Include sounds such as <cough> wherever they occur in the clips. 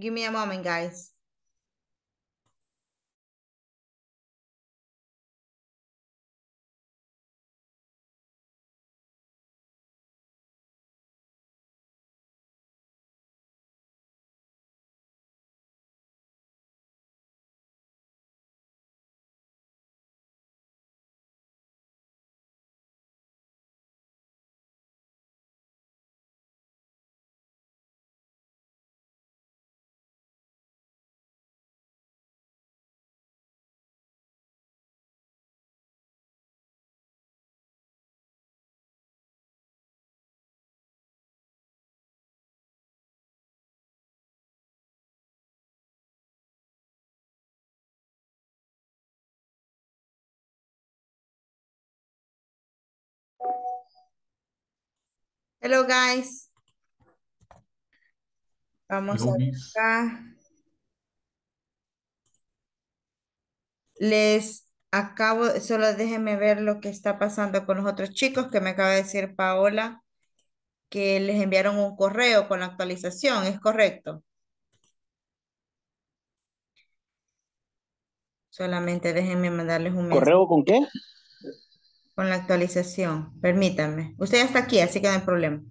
Give me a moment, guys. Hello, guys. Vamos Hello, a ver acá. Les acabo, solo déjenme ver lo que está pasando con los otros chicos que me acaba de decir Paola que les enviaron un correo con la actualización, ¿es correcto? Solamente déjenme mandarles un mensaje ¿Correo con qué? Con la actualización. Permítanme. Usted ya está aquí, así que no hay problema.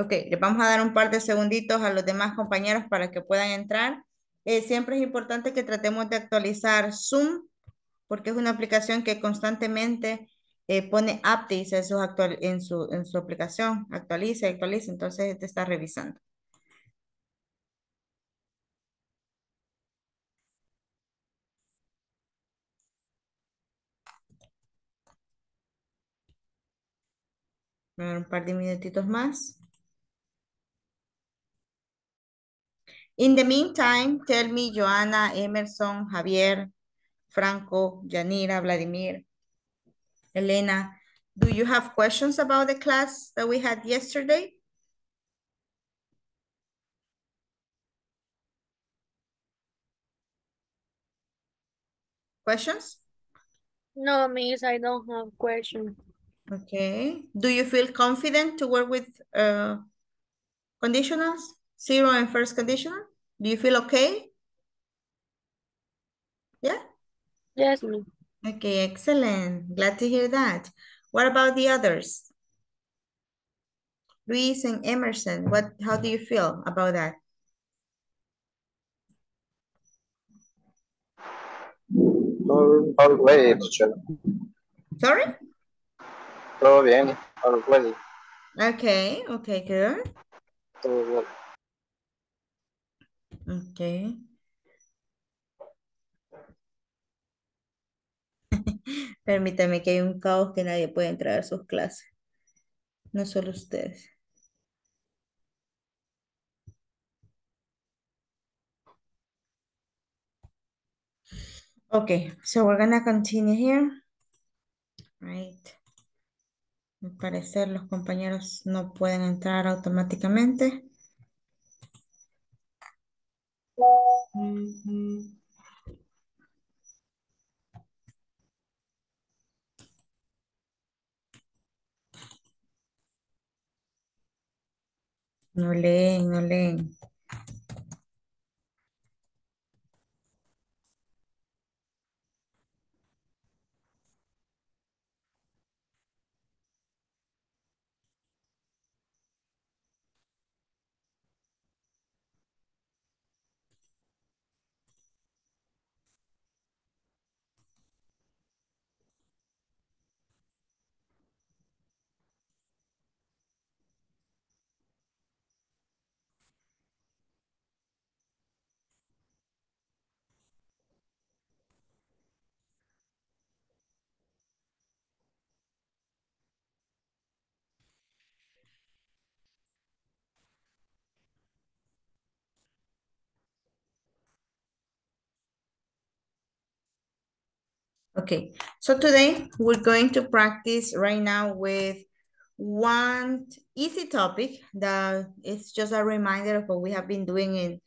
Ok, le vamos a dar un par de segunditos a los demás compañeros para que puedan entrar. Eh, siempre es importante que tratemos de actualizar Zoom porque es una aplicación que constantemente eh, pone updates en su, actual, en, su, en su aplicación, actualiza actualiza, entonces te está revisando. Un par de minutitos más. In the meantime, tell me, Joanna, Emerson, Javier, Franco, Janira, Vladimir, Elena, do you have questions about the class that we had yesterday? Questions? No, miss, I don't have questions. Okay. Do you feel confident to work with uh, conditionals? Zero and first conditional? Do you feel okay? Yeah? Yes, miss. Okay, excellent. Glad to hear that. What about the others? Luis and Emerson, what, how do you feel about that? All, all ready, teacher. Sorry? Todo bien, all ready. Okay, okay, good. Todo bien. Ok. <laughs> Permítame que hay un caos que nadie puede entrar a sus clases. No solo ustedes. Okay, so we're gonna continue here. Right. Al parecer los compañeros no pueden entrar automáticamente. No leen, no leen. Okay, so today we're going to practice right now with one easy topic that is just a reminder of what we have been doing in,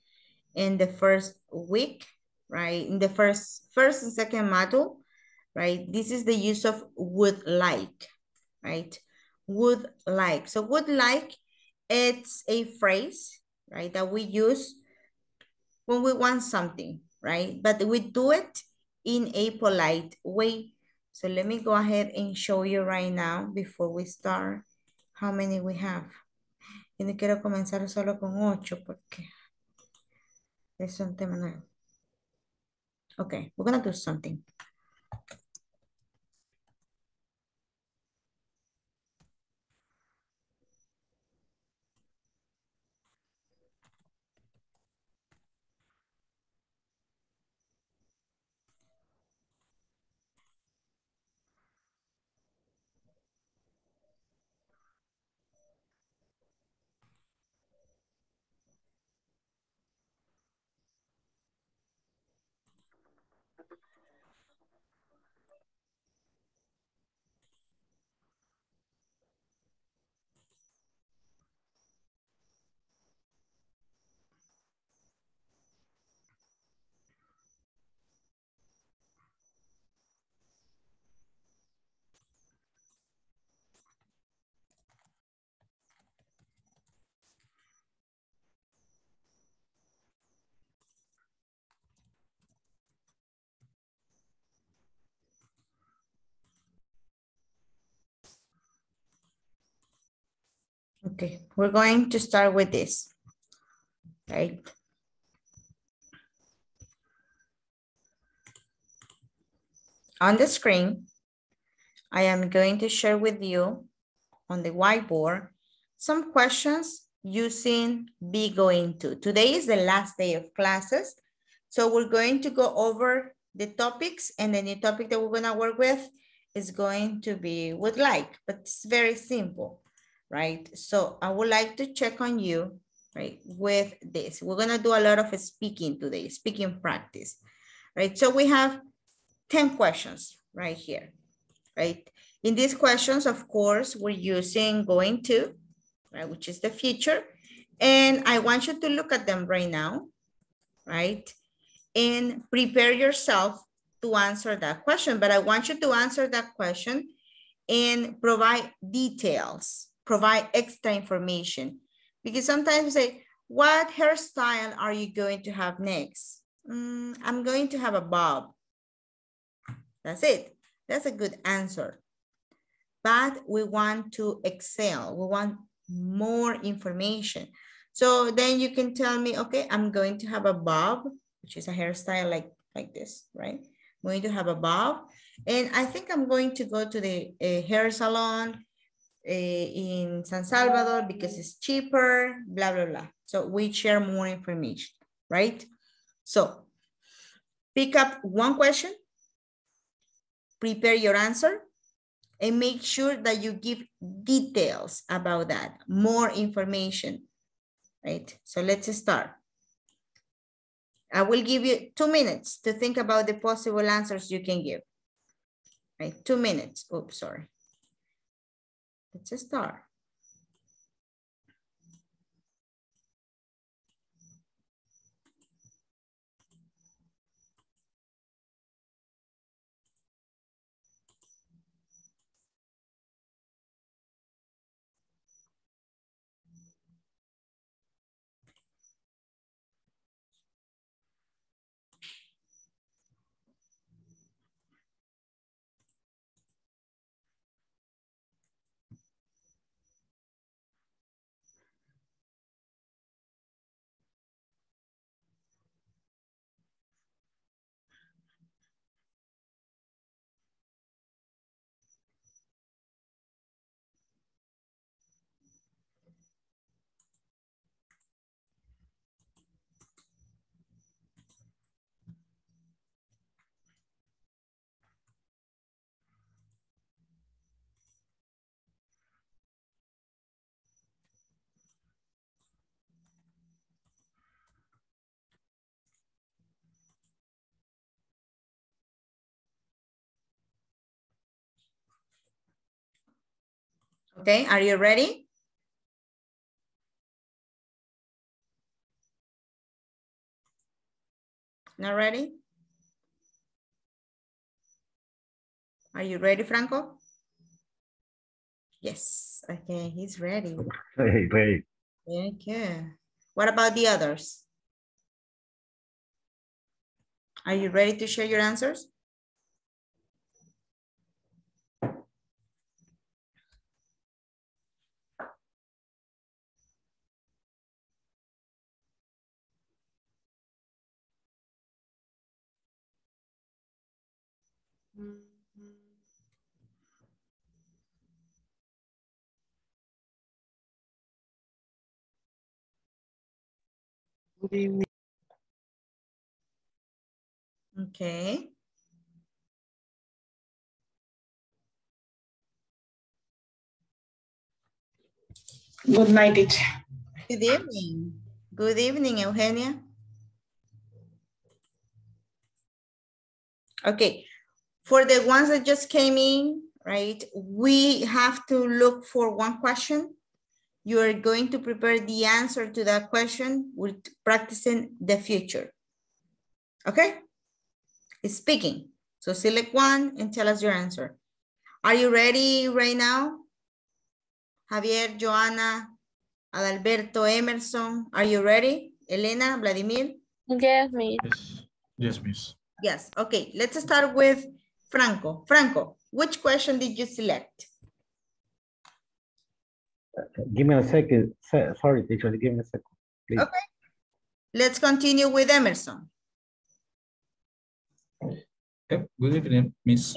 in the first week, right? In the first, first and second module, right? This is the use of would like, right? Would like. So would like, it's a phrase, right? That we use when we want something, right? But we do it in a polite way. So let me go ahead and show you right now before we start how many we have. Y no quiero comenzar solo con ocho porque es un tema nuevo. Okay, we're gonna do something. Okay, we're going to start with this, right? On the screen, I am going to share with you on the whiteboard some questions using be going to. Today is the last day of classes, so we're going to go over the topics and the new topic that we're gonna work with is going to be would like, but it's very simple right? So I would like to check on you, right, with this. We're gonna do a lot of speaking today, speaking practice, right? So we have 10 questions right here, right? In these questions, of course, we're using going to, right, which is the future. And I want you to look at them right now, right? And prepare yourself to answer that question. But I want you to answer that question and provide details, provide extra information. Because sometimes you say, what hairstyle are you going to have next? Mm, I'm going to have a bob. That's it. That's a good answer. But we want to excel. We want more information. So then you can tell me, okay, I'm going to have a bob, which is a hairstyle like, like this, right? I'm going to have a bob. And I think I'm going to go to the uh, hair salon Eh, in San Salvador because it's cheaper, blah, blah, blah. So we share more information, right? So pick up one question, prepare your answer, and make sure that you give details about that, more information, right? So let's start. I will give you two minutes to think about the possible answers you can give. Right, two minutes. Oops, sorry. Let's start. Okay, are you ready? Not ready? Are you ready, Franco? Yes, okay, he's ready. Hey, hey. Very good. What about the others? Are you ready to share your answers? Good evening. Okay. Good night, teacher. Good evening. Good evening, Eugenia. Okay, for the ones that just came in, right, we have to look for one question. You are going to prepare the answer to that question with practicing the future. Okay? It's speaking. So select one and tell us your answer. Are you ready right now? Javier, Joanna, Adalberto, Emerson, are you ready? Elena, Vladimir? Yes, miss. Yes, yes, miss. Yes, okay, let's start with Franco. Franco, which question did you select? Give me a second. Sorry, teacher, give me a second. Please. Okay. Let's continue with Emerson. Yep, good evening, miss.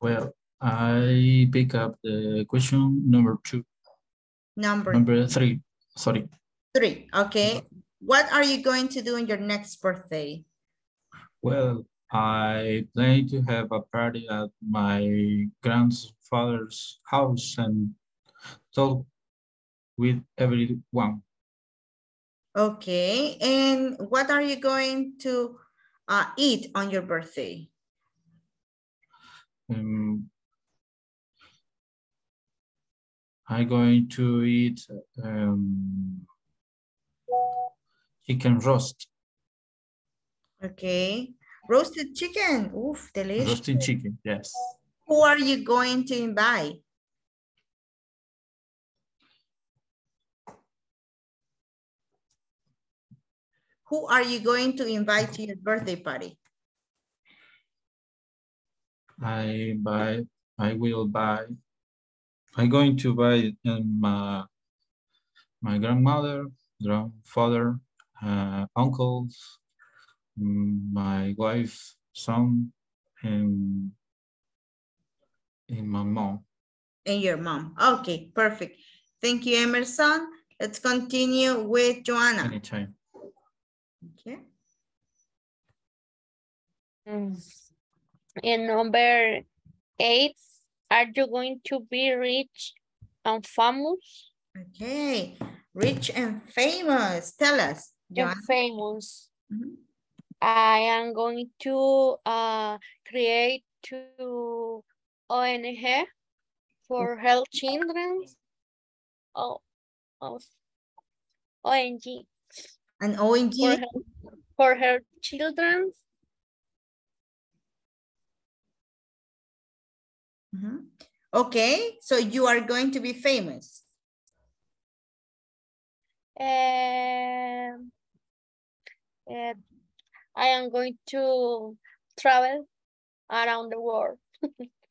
Well, I pick up the question number two, Number number three, sorry. three, okay. What are you going to do on your next birthday? Well, I plan to have a party at my grandfather's house and talk with everyone. Okay, and what are you going to uh, eat on your birthday? Um, I'm going to eat um, chicken roast, Okay, roasted chicken, oof, delicious. roasting chicken, yes. Who are you going to invite? Who are you going to invite to your birthday party? I buy, I will buy, I'm going to buy um, my, my grandmother, grandfather, uh, uncles, my wife, son, and, and my mom. And your mom. Okay, perfect. Thank you, Emerson. Let's continue with Joanna. Anytime. Okay. Mm. And number eight, are you going to be rich and famous? Okay. Rich and famous. Tell us, and Joanna. famous. Mhm. I am going to uh, create two ONG for help children. Oh, oh, ONG An ONG. for help, for help children. Mhm. Okay, so you are going to be famous. Um, and I am going to travel around the world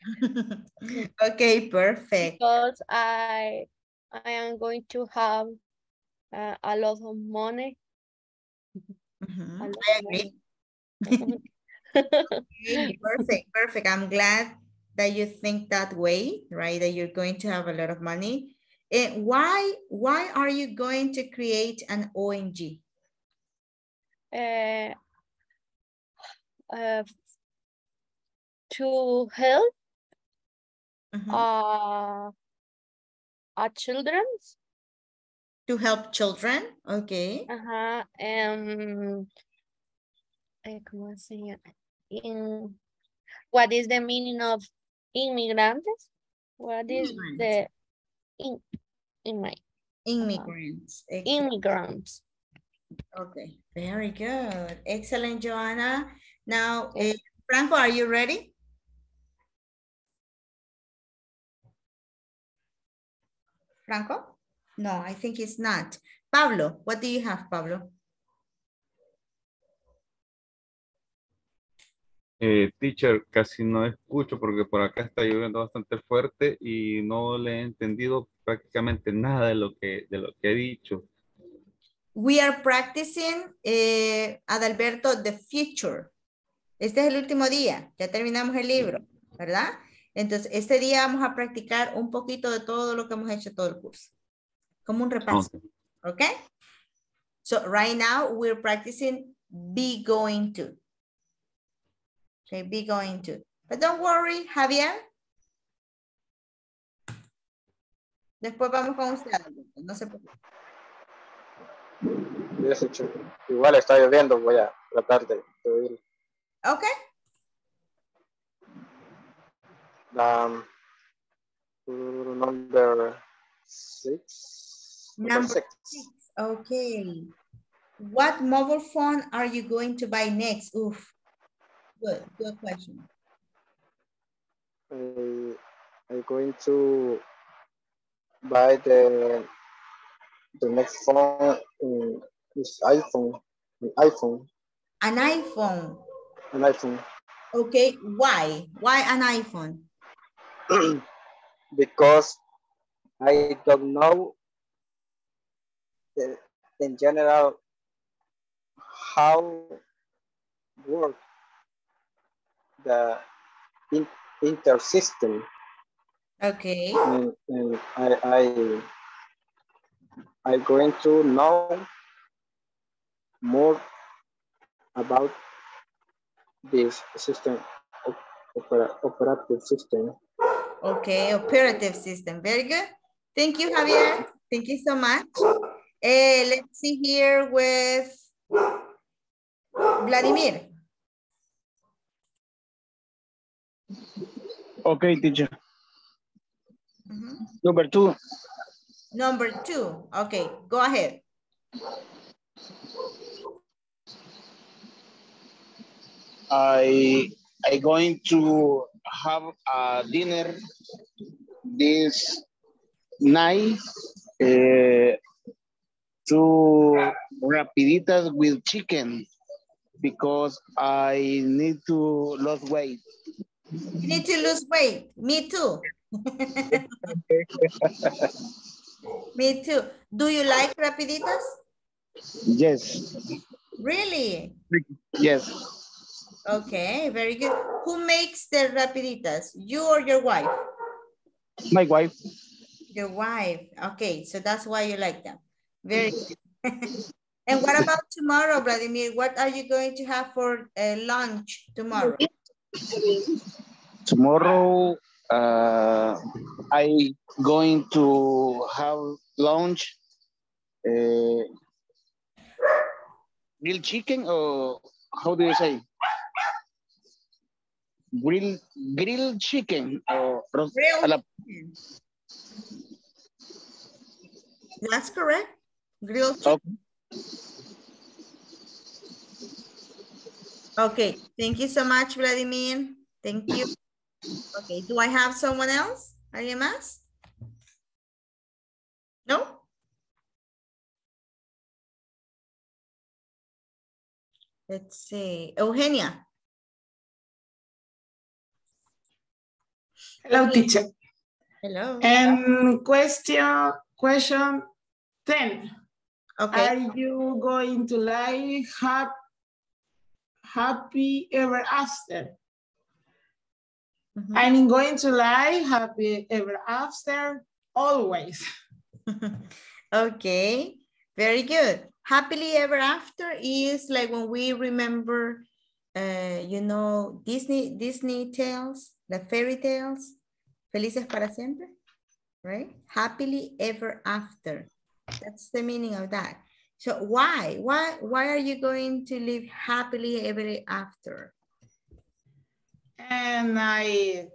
<laughs> okay, perfect. because I I am going to have uh, a lot of money. Mhm, lot I agree. <laughs> Okay, Perfect, perfect. I'm glad that you think that way, right? That you're going to have a lot of money. And why, why are you going to create an ONG? uh, uh, to help Mhm. uh, our children To help children, okay. Em, eh, ¿cómo se llama? In, what is the meaning of inmigrantes? What is Immigrants. the in, immi- Immigrants. Excellent. immigrants? Okay, very good. Excellent, Joanna. Now, eh, Franco, are you ready? Franco? No, I think it's not. Pablo, what do you have, Pablo? Eh, teacher, casi no escucho porque por acá está lloviendo bastante fuerte y no le he entendido prácticamente nada de lo que, de lo que he dicho. We are practicing, eh, Adalberto, the future. Este es el último día, ya terminamos el libro, ¿verdad? Entonces, este día vamos a practicar un poquito de todo lo que hemos hecho todo el curso. Como un repaso, Ok. okay? So right now we're practicing be going to. Okay, be going to. But don't worry, Javier. Después vamos con usted, no se preocupe. Igual está lloviendo, voy a tratar de, de oír. Okay, Um, number six. Number six. six, okay. What mobile phone are you going to buy next? Oof, good, good question. I, I'm going to buy the the next phone this iPhone. An iPhone. An iPhone, An iPhone. okay, why? Why an iPhone? <clears throat> because I don't know the, in general how work the in, inter system Okay, and, and I, I I'm going to know more about this system op- opera, operative system. okay, operative system, very good. Thank you, Javier. Thank you so much. Eh, let's see here with Vladimir. Okay, teacher. Mhm. Number two, Number two, okay, go ahead. I I going to have a dinner this night. Uh, two rapiditas with chicken because I need to lose weight. You need to lose weight. Me too. <laughs> Me too. Do you like rapiditas? Yes, Really? yes. Okay, very good. Who makes the rapiditas? You or your wife? My wife. Your wife. Okay, so that's why you like them. Very good. <laughs> and what about tomorrow, Vladimir? What are you going to have for uh, lunch tomorrow? Tomorrow, uh, I going to have lunch uh, grilled chicken or how do you say? Grill, grilled chicken or Grilled chicken. That's correct. Grilled Oh. chicken. Okay, thank you so much, Vladimir. Thank you. Okay, do I have someone else? ¿Alguien más? No? Let's see. Eugenia. Hello, teacher. Hello. And question, question 10. Okay. Are you going to like hap, happy ever after? Mhm. I'm going to like happy ever after always. <laughs> okay, very good. Happily ever after is like when we remember, uh, you know, Disney Disney tales, the fairy tales, felices para siempre, right? Happily ever after. That's the meaning of that. So why, why, why are you going to live happily ever after? And I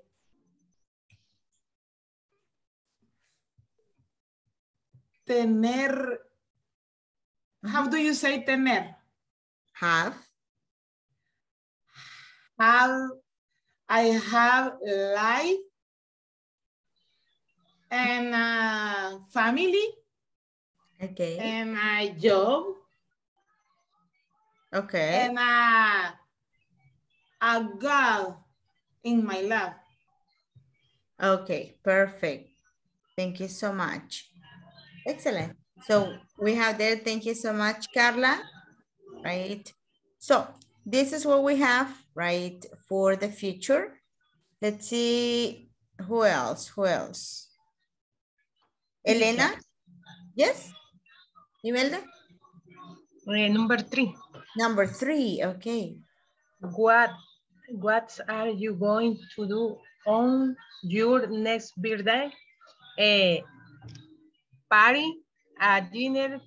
tener, uh-huh. how do you say tener? Have, Have, I have life and a family okay, and my job okay, and a, a God in my life. okay, perfect. Thank you so much. Excellent. So we have there, thank you so much, Carla, right? So this is what we have, right, for the future. Let's see, who else, who else? Elena? Yes? Imelda? Uh, number three, Number three, okay. what what are you going to do on your next birthday? A party, a dinner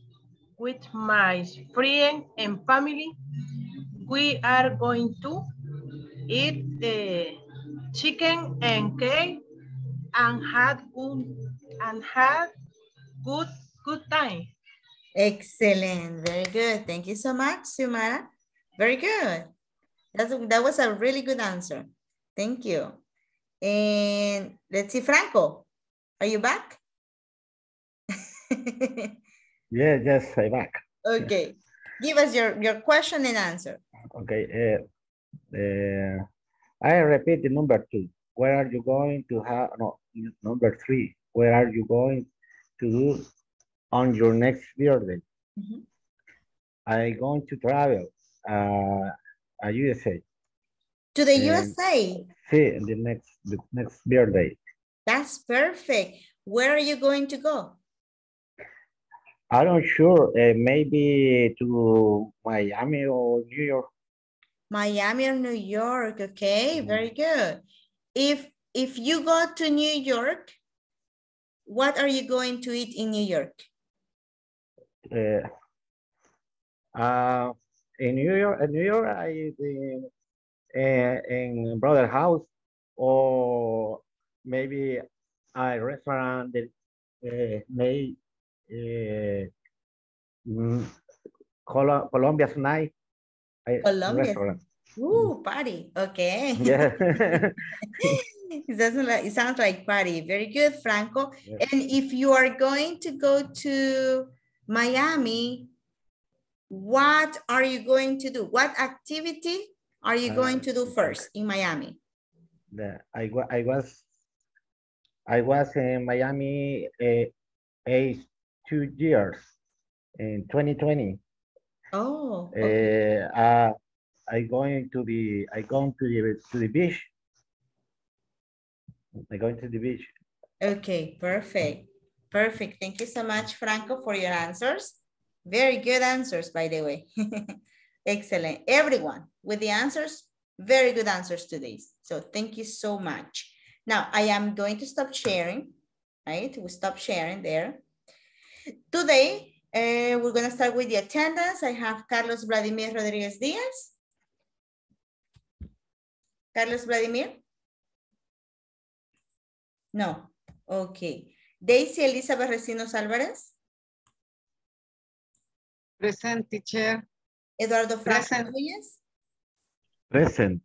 with my friend and family. We are going to eat the chicken and cake and had good and had good good time. Excellent, very good. Thank you so much, Xiomara. Very good. That's, that was a really good answer. Thank you. And let's see, Franco, are you back? <laughs> yeah, yes, I'm back. Okay, give us your, your question and answer. Okay. Uh, uh, I repeat the number two. Where are you going to have, no, number three. Where are you going to do on your next birthday? Mhm. I going to travel, uh, uh, USA. To the And- USA, See, the next, the next birthday. that's perfect. Where are you going to go? I'm not sure, uh, maybe to Miami or New York. Miami or New York, okay, very good. If, if you go to New York, what are you going to eat in New York? Uh, uh, in New York, in New York, I in, uh, in brother house or maybe a restaurant that uh, may uh, mm, Colo Colombia's night. Colombia's restaurant. Ooh, party, okay. Yeah. <laughs> It doesn't like, it sounds like party. Very good, Franco. Yeah. And if you are going to go to Miami, what are you going to do? What activity are you going to do first in Miami? The, I, I was I was in Miami uh, age two years in 2020. Oh, okay. Uh, uh, I going to the I going to the to the beach. I going to the beach. Okay, perfect. Perfect. Thank you so much, Franco, for your answers. Very good answers, by the way. <laughs> Excellent. Everyone with the answers, very good answers to these. So thank you so much. Now I am going to stop sharing, right? We stop sharing there. Today, Uh, we're going to start with the attendance. I have Carlos Vladimir Rodriguez Diaz. Carlos Vladimir? No. Okay. Daisy Elizabeth Recinos Álvarez. Present, teacher. Eduardo Franco Present. Núñez. Present.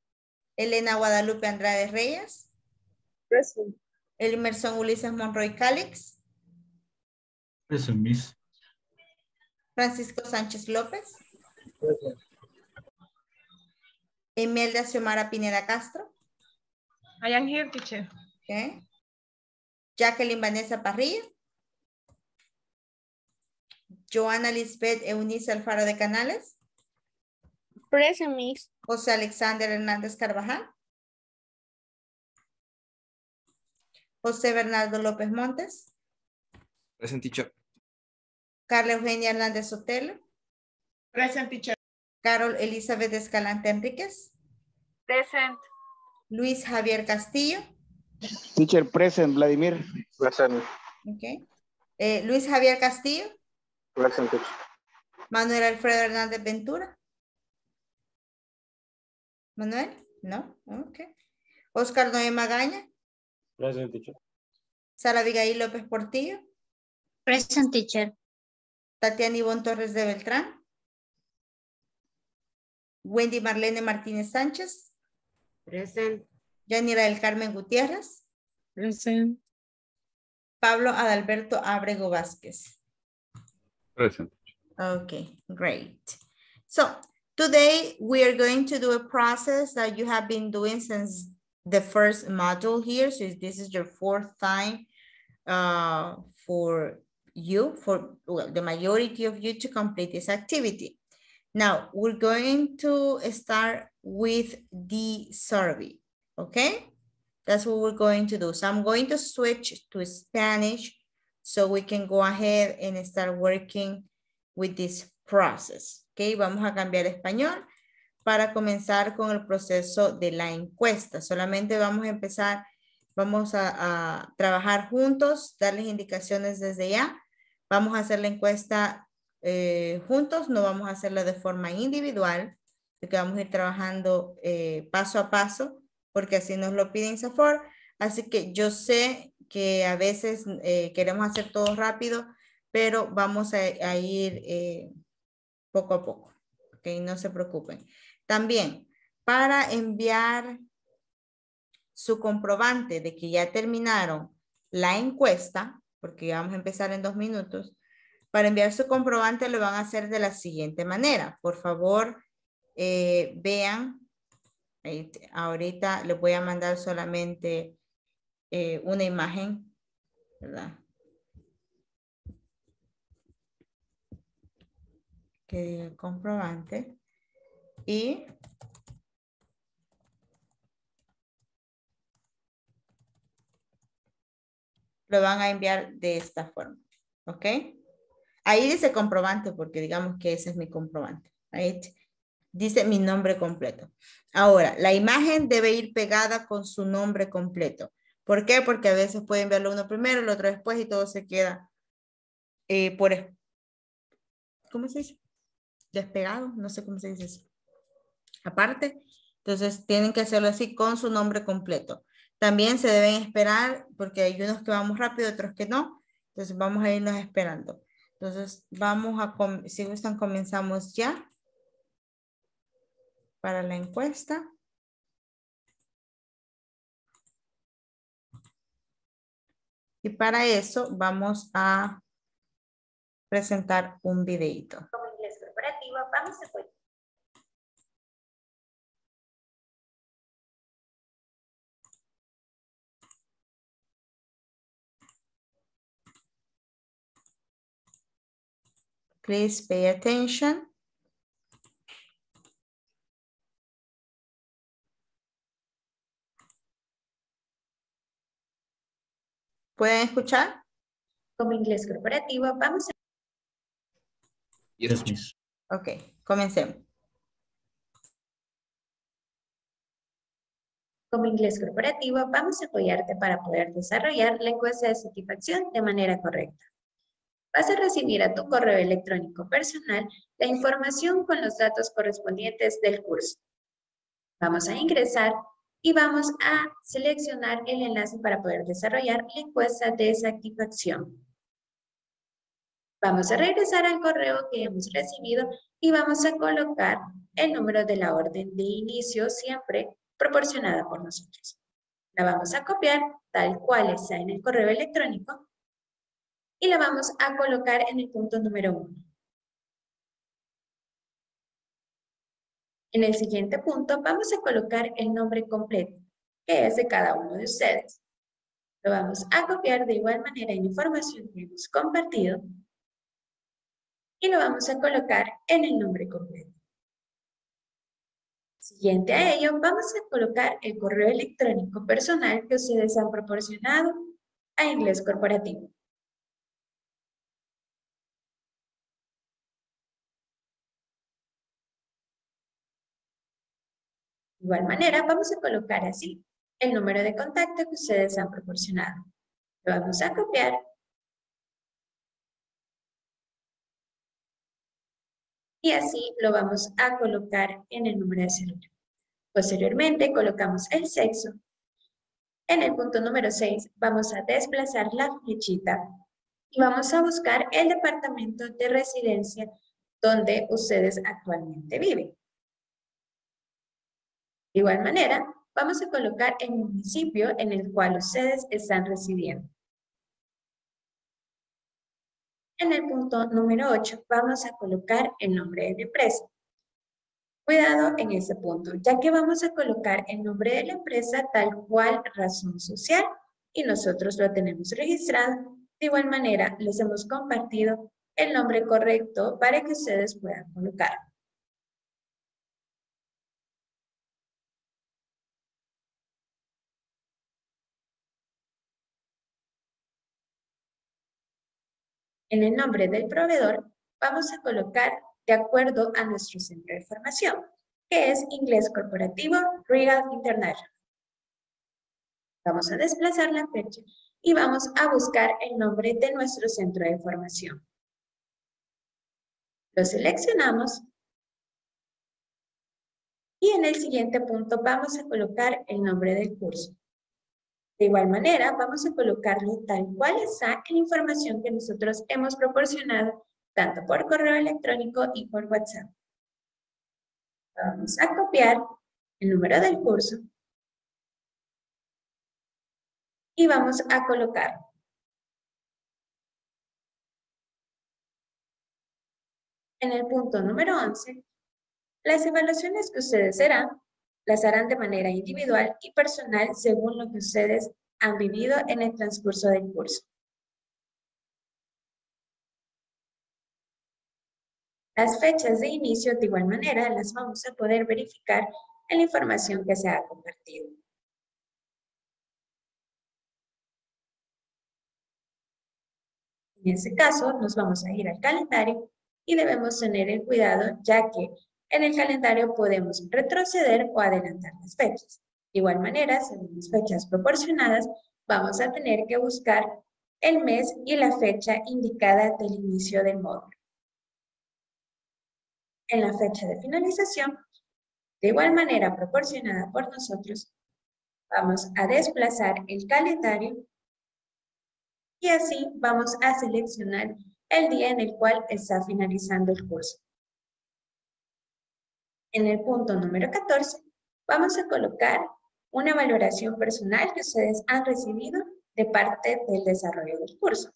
Elena Guadalupe Andrade Reyes. Present. Elimerson Ulises Monroy Calix. Present, Miss. Francisco Sánchez López. Imelda Xiomara Pineda Castro. I am here, teacher. Okay. Jacqueline Vanessa Parrilla. Joana Lisbeth Eunice Alfaro de Canales. Present, Miss. José Alexander Hernández Carvajal. José Bernardo López Montes. Present teacher. Carla Eugenia Hernández Sotelo. Present teacher. Carol Elizabeth Escalante Enríquez. Present. Luis Javier Castillo. Teacher present, Vladimir. Present. Okay. Eh, Luis Javier Castillo. Present teacher. Manuel Alfredo Hernández Ventura. Manuel, no, ok. Oscar Noé Magaña. Present teacher. Sara Abigail López Portillo. Present, teacher. Tatiana Ivonne Torres de Beltrán. Wendy Marlene Martínez Sánchez. Present. Yanira del Carmen Gutiérrez. Present. Pablo Adalberto Abrego Vázquez. Present. Okay, great. So today we are going to do a process that you have been doing since the first module here. So this is your fourth time uh, for you, for well, the majority of you to complete this activity. Now we're going to start with the survey, okay? That's what we're going to do. So I'm going to switch to Spanish so we can go ahead and start working with this process. Okay, vamos a cambiar español para comenzar con el proceso de la encuesta. Solamente vamos a empezar, vamos a, a trabajar juntos, darles indicaciones desde ya. Vamos a hacer la encuesta eh, juntos, no vamos a hacerla de forma individual, porque vamos a ir trabajando eh, paso a paso, porque así nos lo piden SAFOR. Así que yo sé que a veces eh, queremos hacer todo rápido, pero vamos a, a ir poco a poco. Ok, no se preocupen. También, para enviar su comprobante de que ya terminaron la encuesta, porque vamos a empezar en dos minutos, para enviar su comprobante lo van a hacer de la siguiente manera. Por favor, eh, vean, ahorita les voy a mandar solamente eh, una imagen, ¿verdad? Que diga el comprobante. Y lo van a enviar de esta forma, ¿ok? Ahí dice comprobante porque digamos que ese es mi comprobante. Ahí dice mi nombre completo. Ahora, la imagen debe ir pegada con su nombre completo. ¿Por qué? Porque a veces pueden verlo uno primero, el otro después y todo se queda eh, por, ¿cómo se dice? Despegado, no sé cómo se dice eso. Aparte, entonces tienen que hacerlo así con su nombre completo. También se deben esperar porque hay unos que vamos rápido, otros que no. Entonces vamos a irnos esperando. Entonces vamos a, si gustan, comenzamos ya para la encuesta. Y para eso vamos a presentar un videito. Please pay attention. ¿Pueden escuchar? como inglés corporativo, vamos a Yes, Miss. Ok, comencemos. como inglés corporativo, vamos a apoyarte para poder desarrollar la encuesta de satisfacción de manera correcta. Vas a recibir a tu correo electrónico personal la información con los datos correspondientes del curso. Vamos a ingresar y vamos a seleccionar el enlace para poder desarrollar la encuesta de desactivación. Vamos a regresar al correo que hemos recibido y vamos a colocar el número de la orden de inicio siempre proporcionada por nosotros. La vamos a copiar tal cual está en el correo electrónico y la vamos a colocar en el punto número uno. En el siguiente punto vamos a colocar el nombre completo, que es de cada uno de ustedes. Lo vamos a copiar de igual manera en información que hemos compartido y lo vamos a colocar en el nombre completo. Siguiente a ello, vamos a colocar el correo electrónico personal que ustedes han proporcionado a Inglés Corporativo. Igual manera, vamos a colocar así el número de contacto que ustedes han proporcionado. Lo vamos a copiar. Y así lo vamos a colocar en el número de celular. Posteriormente, colocamos el sexo. En el punto número 6, vamos a desplazar la flechita y vamos a buscar el departamento de residencia donde ustedes actualmente viven. De igual manera, vamos a colocar el municipio en el cual ustedes están residiendo. En el punto número 8 vamos a colocar el nombre de la empresa. Cuidado en ese punto, ya que vamos a colocar el nombre de la empresa tal cual razón social y nosotros lo tenemos registrado. De igual manera, les hemos compartido el nombre correcto para que ustedes puedan colocar. En el nombre del proveedor vamos a colocar de acuerdo a nuestro centro de formación, que es Inglés Corporativo Real International. Vamos a desplazar la fecha y vamos a buscar el nombre de nuestro centro de formación. Lo seleccionamos y en el siguiente punto vamos a colocar el nombre del curso. De igual manera, vamos a colocarlo tal cual está la información que nosotros hemos proporcionado, tanto por correo electrónico y por WhatsApp. Vamos a copiar el número del curso y vamos a colocar. En el punto número 11, las evaluaciones que ustedes serán las harán de manera individual y personal según lo que ustedes han vivido en el transcurso del curso. Las fechas de inicio de igual manera las vamos a poder verificar en la información que se ha compartido. En ese caso, nos vamos a ir al calendario y debemos tener el cuidado ya que en el calendario podemos retroceder o adelantar las fechas. De igual manera, según las fechas proporcionadas, vamos a tener que buscar el mes y la fecha indicada del inicio del módulo. En la fecha de finalización, de igual manera proporcionada por nosotros, vamos a desplazar el calendario y así vamos a seleccionar el día en el cual está finalizando el curso. En el punto número 14, vamos a colocar una valoración personal que ustedes han recibido de parte del desarrollo del curso.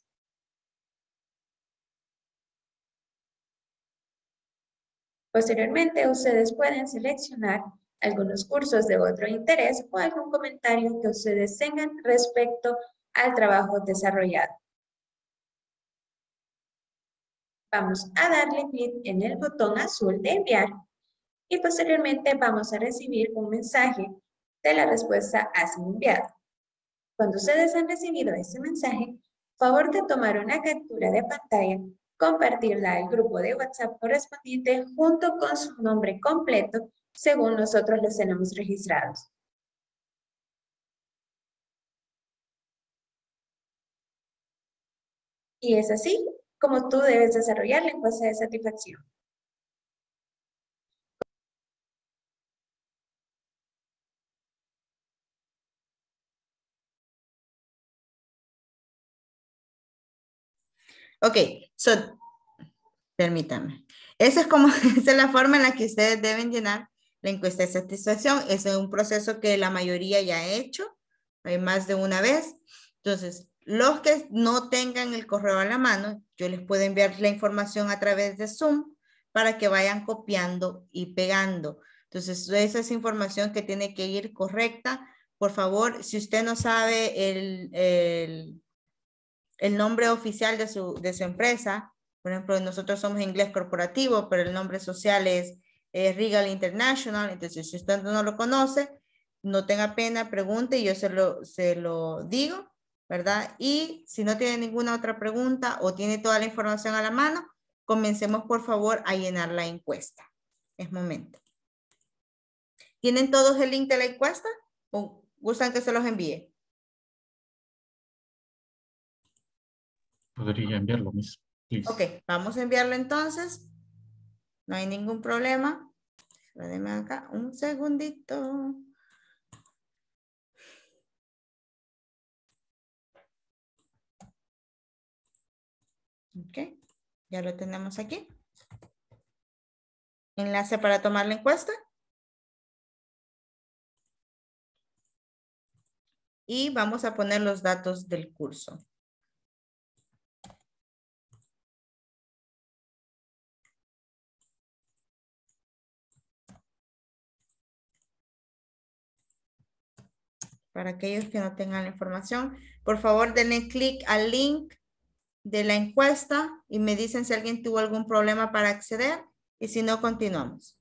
Posteriormente, ustedes pueden seleccionar algunos cursos de otro interés o algún comentario que ustedes tengan respecto al trabajo desarrollado. Vamos a darle clic en el botón azul de enviar y posteriormente vamos a recibir un mensaje de la respuesta ha sido enviado. Cuando ustedes han recibido ese mensaje, favor de tomar una captura de pantalla, compartirla al grupo de WhatsApp correspondiente junto con su nombre completo según nosotros los tenemos registrados. Y es así cómo tú debes desarrollar la encuesta de satisfacción. Ok, so, permítame. Esa es como, <laughs> esa es la forma en la que ustedes deben llenar la encuesta de satisfacción. Es un proceso que la mayoría ya ha hecho, hay más de una vez. Entonces, los que no tengan el correo a la mano, yo les puedo enviar la información a través de Zoom para que vayan copiando y pegando. Entonces, esa es información que tiene que ir correcta. Por favor, si usted no sabe el, el el nombre oficial de su, de su empresa. Por ejemplo, nosotros somos inglés corporativo, pero el nombre social es Regal International. Entonces, si usted no lo conoce, no tenga pena, pregunte y yo se lo, se lo digo, ¿verdad? Y si no tiene ninguna otra pregunta o tiene toda la información a la mano, comencemos por favor a llenar la encuesta. Es momento. ¿Tienen todos el link de la encuesta? ¿O gustan que se los envíe? Podría enviarlo, Miss. Ok, vamos a enviarlo entonces. No hay ningún problema. Déjame acá un segundito. Ok, ya lo tenemos aquí. Enlace para tomar la encuesta. Y vamos a poner los datos del curso. Para aquellos que no tengan la información. Por favor, denle clic al link de la encuesta y me dicen si alguien tuvo algún problema para acceder y si no, continuamos.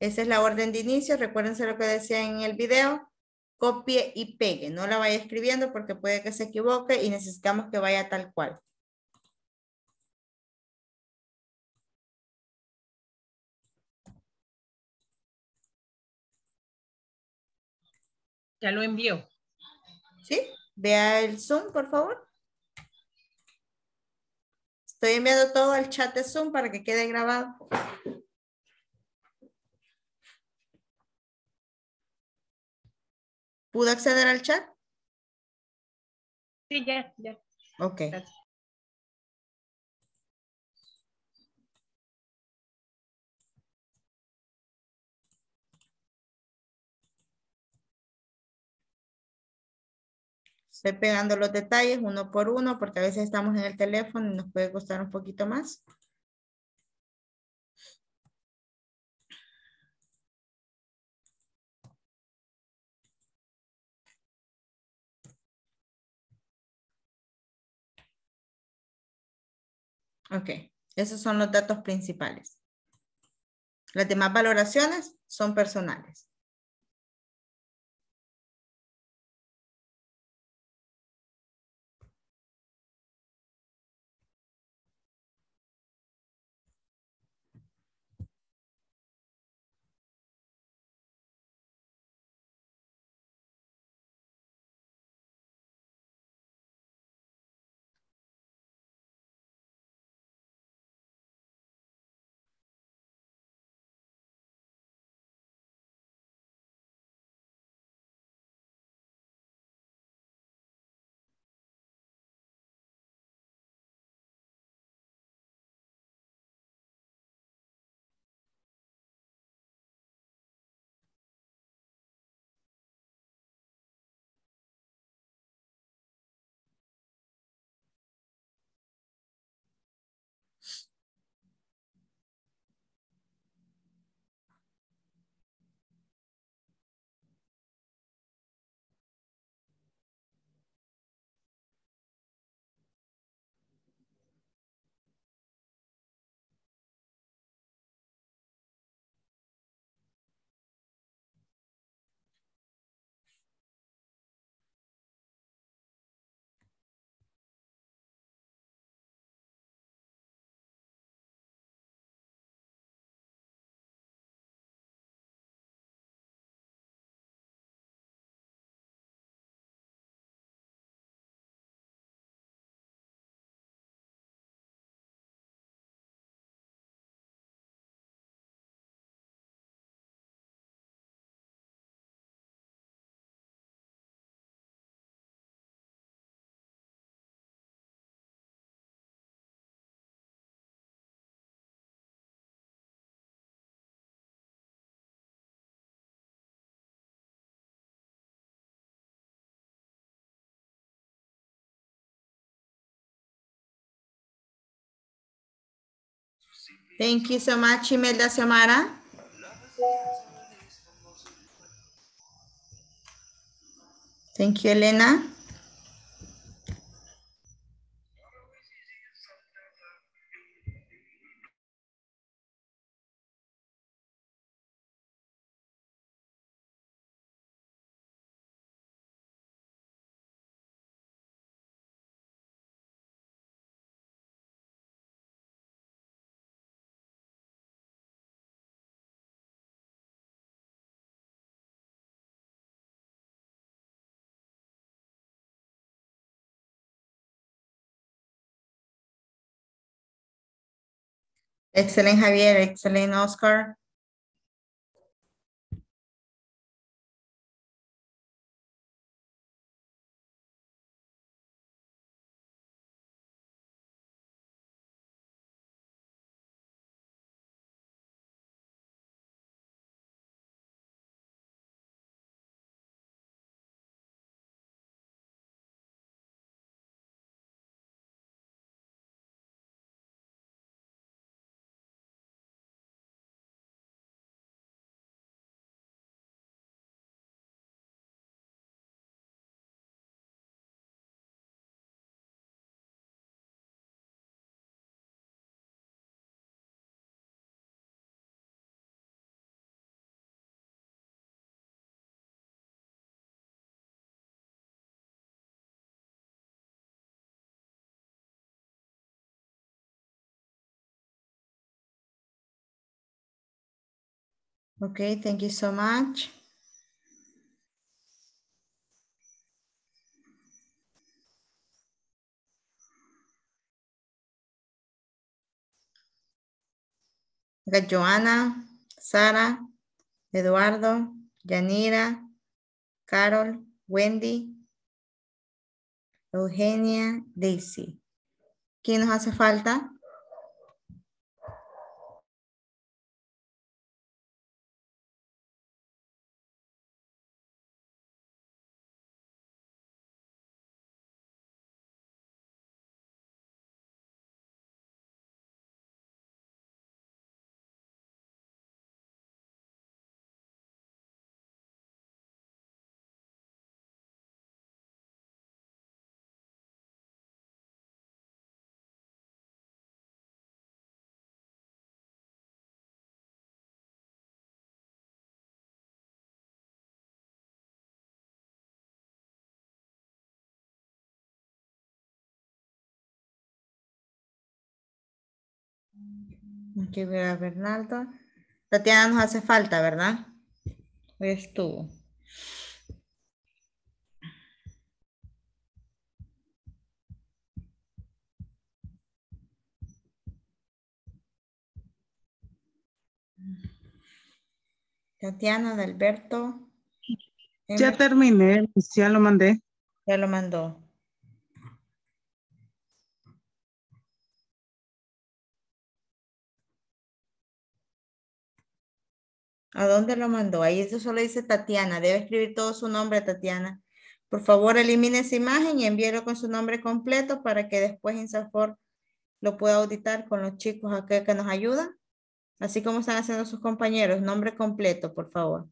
Esa es la orden de inicio. Recuérdense lo que decía en el video. Copie y pegue. No la vaya escribiendo porque puede que se equivoque y necesitamos que vaya tal cual. Ya lo envió. ¿Sí? Vea el Zoom, por favor. Estoy enviando todo al chat de Zoom para que quede grabado. ¿Pudo acceder al chat? Sí, ya, ya. Ok. Pegando los detalles uno por uno porque a veces estamos en el teléfono y nos puede costar un poquito más. Ok, esos son los datos principales. Las demás valoraciones son personales. Thank you so much, Imelda Xiomara. Thank you, Elena. Excellent, Javier. Excellent, Oscar. Okay, thank you so much. Joana, Sara, Eduardo, Yanira, Carol, Wendy, Eugenia, Daisy. ¿Quién nos hace falta? Aquí veo a Bernardo. Tatiana nos hace falta, ¿verdad? Hoy estuvo. Tatiana, Alberto. Ya terminé, ya lo mandé. Ya lo mandó. ¿A dónde lo mandó? Ahí eso solo dice Tatiana. Debe escribir todo su nombre, Tatiana. Por favor, elimine esa imagen y envíelo con su nombre completo para que después Insafor lo pueda auditar con los chicos acá que nos ayudan. Así como están haciendo sus compañeros. Nombre completo, por favor.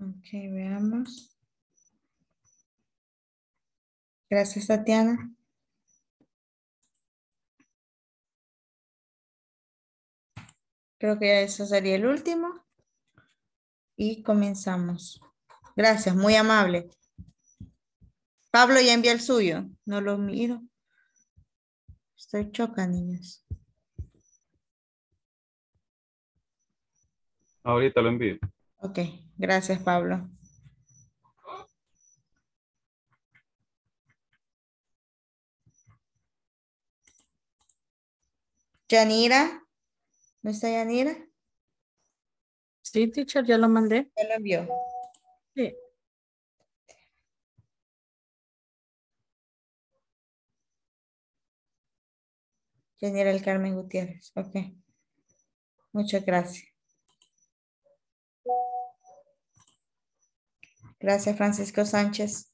Ok, veamos. Gracias, Tatiana. Creo que eso sería el último. Y comenzamos. Gracias, muy amable. Pablo ya envió el suyo. No lo miro. Estoy choca, niños. Ahorita lo envío. Ok, gracias, Pablo. Yanira. ¿No está Yanira? Sí, teacher, ya lo mandé. Ya lo envió. Sí. General Carmen Gutiérrez. Ok. Muchas gracias. Gracias, Francisco Sánchez.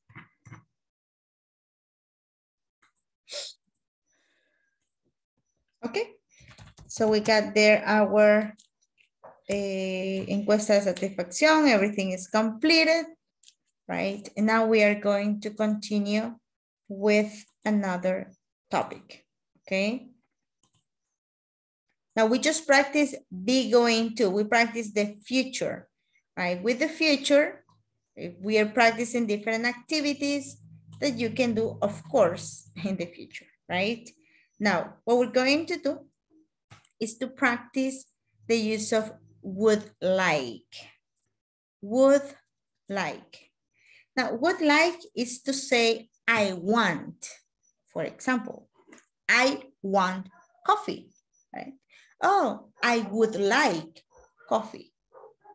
Okay. So we got there our uh, encuesta de satisfacción. Everything is completed, right? And now we are going to continue with another topic, okay? Now we just practice be going to, we practice the future, right? With the future, we are practicing different activities that you can do, of course, <laughs> in the future, right? Now, what we're going to do is to practice the use of would like. Would like. Now, would like is to say, I want. For example, I want coffee, right? Oh, I would like coffee,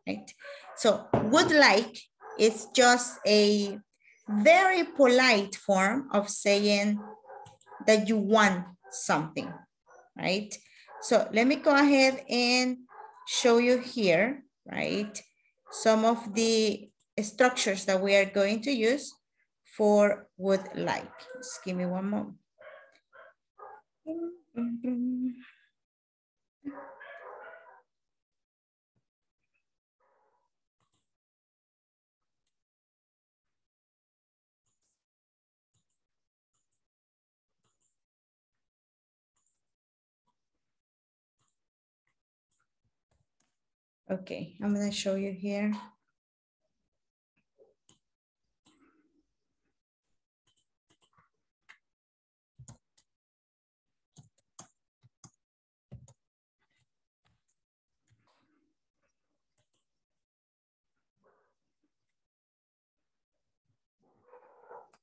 right? So would like is just a very polite form of saying that you want something, right? So let me go ahead and show you here, right? Some of the structures that we are going to use for would like. Just give me one moment. Okay, I'm gonna show you here.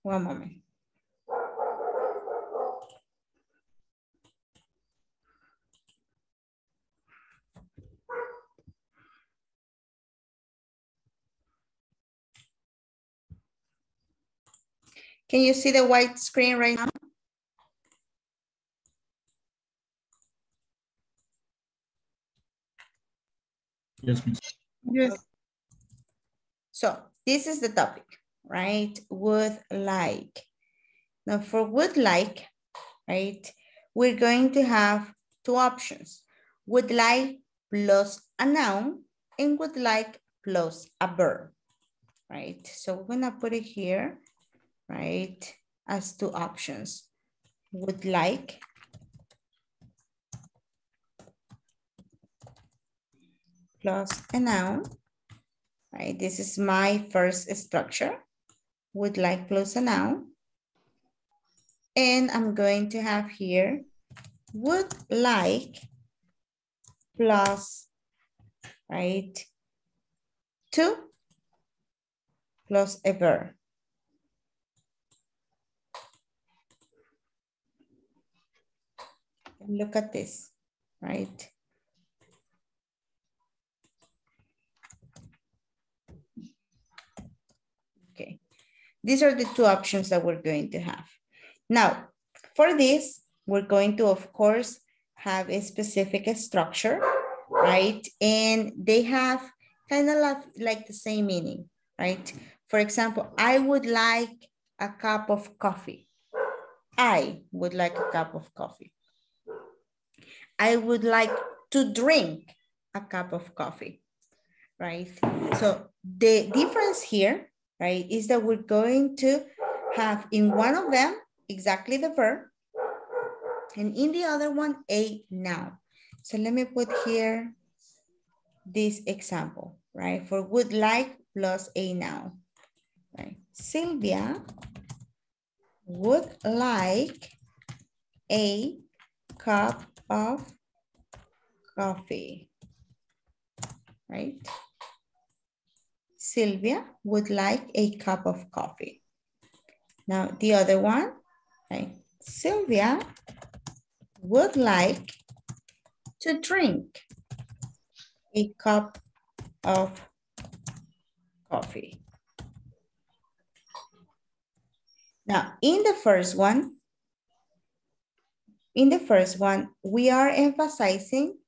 One moment. Can you see the white screen right now? Yes, miss. Yes. So this is the topic, right? Would like. Now for would like, right? We're going to have two options. Would like plus a noun and would like plus a verb, right? So we're gonna put it here right, as two options. Would like plus a noun, right? This is my first structure. Would like plus a noun. And I'm going to have here would like plus, right, to plus a verb. Look at this, right? Okay, these are the two options that we're going to have. Now, for this, we're going to, of course, have a specific structure, right? And they have kind of like, like the same meaning, right? For example, I would like a cup of coffee. I would like a cup of coffee. I would like to drink a cup of coffee, right? So the difference here, right, is that we're going to have in one of them exactly the verb and in the other one a noun. So let me put here this example, right? For would like plus a noun, right? Sylvia would like a cup of coffee, right? Sylvia would like a cup of coffee. Now the other one, right? Sylvia would like to drink a cup of coffee. Now, in the first one, in the first one, we are emphasizing,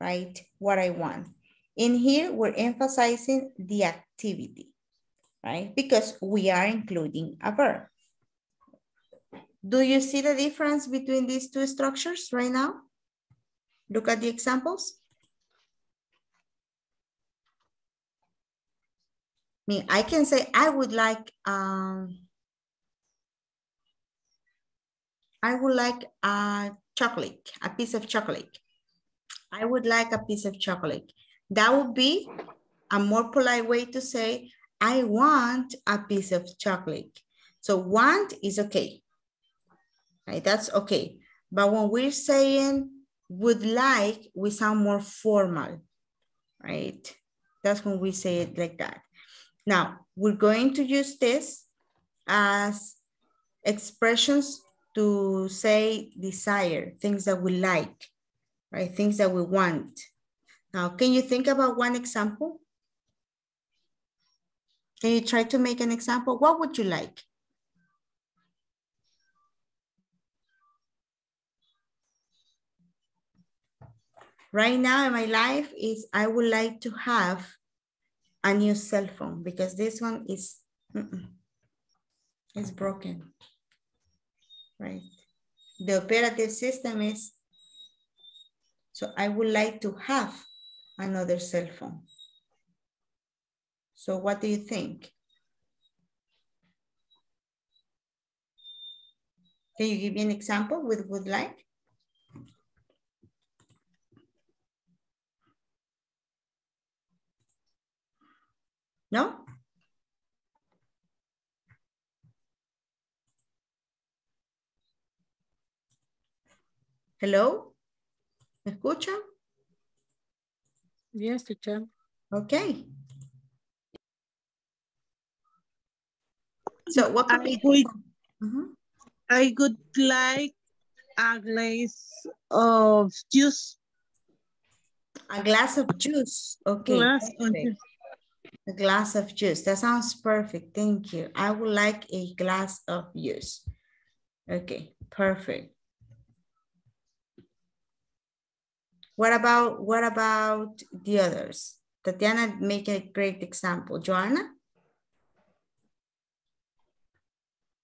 right, what I want. In here, we're emphasizing the activity, right? Because we are including a verb. Do you see the difference between these two structures right now? Look at the examples. I mean, I can say I would like, um, I would like a chocolate, a piece of chocolate. I would like a piece of chocolate. That would be a more polite way to say, I want a piece of chocolate. So want is okay, right? That's okay. But when we're saying would like, we sound more formal, right? That's when we say it like that. Now, we're going to use this as expressions to say desire, things that we like, right? Things that we want. Now, can you think about one example? Can you try to make an example? What would you like? Right now in my life is I would like to have a new cell phone because this one is mm -mm, is broken, right? The operative system is, so I would like to have another cell phone. So what do you think? Can you give me an example with would like? No? Hello? ¿Me escuchan? Yes, teacher. Okay. So what could I be would, Mhm. I would like a glass of juice. A glass of juice. Okay. Glass perfect. juice. A glass of juice. That sounds perfect. Thank you. I would like a glass of juice. Okay, perfect. What about what about the others? Tatiana make a great example. Joanna?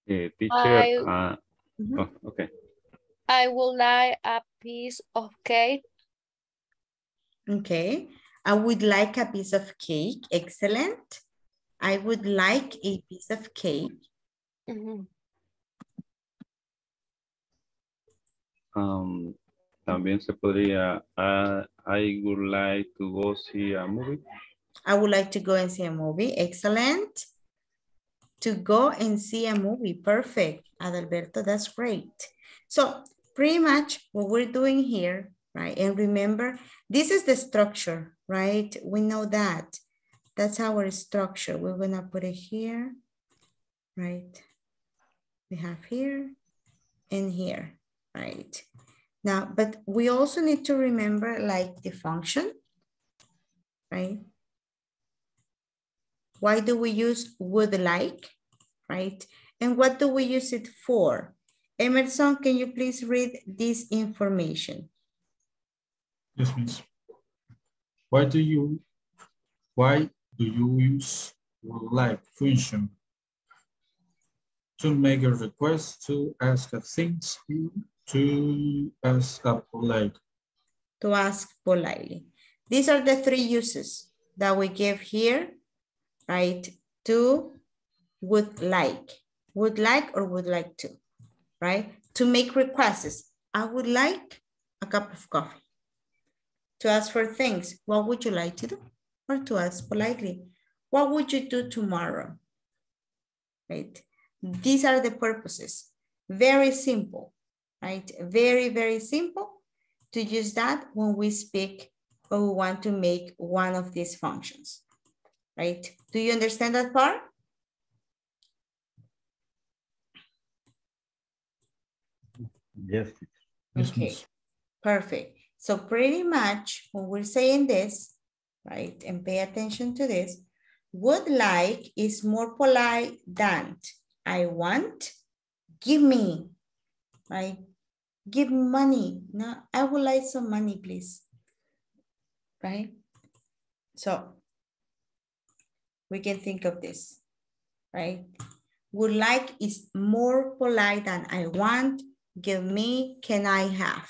Eh, teacher, I- ah, Mhm. oh, okay. I would like a piece of cake. Okay. I would like a piece of cake. Excellent. I would like a piece of cake. Mhm. Um, también se podría, ah, I would like to go see a movie. I would like to go and see a movie. Excellent. To go and see a movie. Perfect. Adalberto, that's great. So pretty much what we're doing here, right? And remember, this is the structure, right? We know that. That's our structure. We're gonna put it here, right? We have here and here, right? Now, but we also need to remember like the function, right? Why do we use would like, right? And what do we use it for? Emerson, can you please read this information? Yes, miss. Why do you, why do you use would like function? To make a request, to ask a things, to ask a polite. To ask politely. These are the three uses that we give here, right? To would like, would like or would like to, right? To make requests. I would like a cup of coffee. To ask for things, what would you like to do? Or to ask politely, what would you do tomorrow? Right? These are the purposes. Very simple, right? Very, very simple to use that when we speak or we want to make one of these functions, right? Do you understand that part? Yes. Okay, perfect. So pretty much when we're saying this, right? And pay attention to this. Would like is more polite than I want, give me, right? Give money. No, I would like some money, please. Right? So we can think of this, right? Would like is more polite than I want, give me, can I have?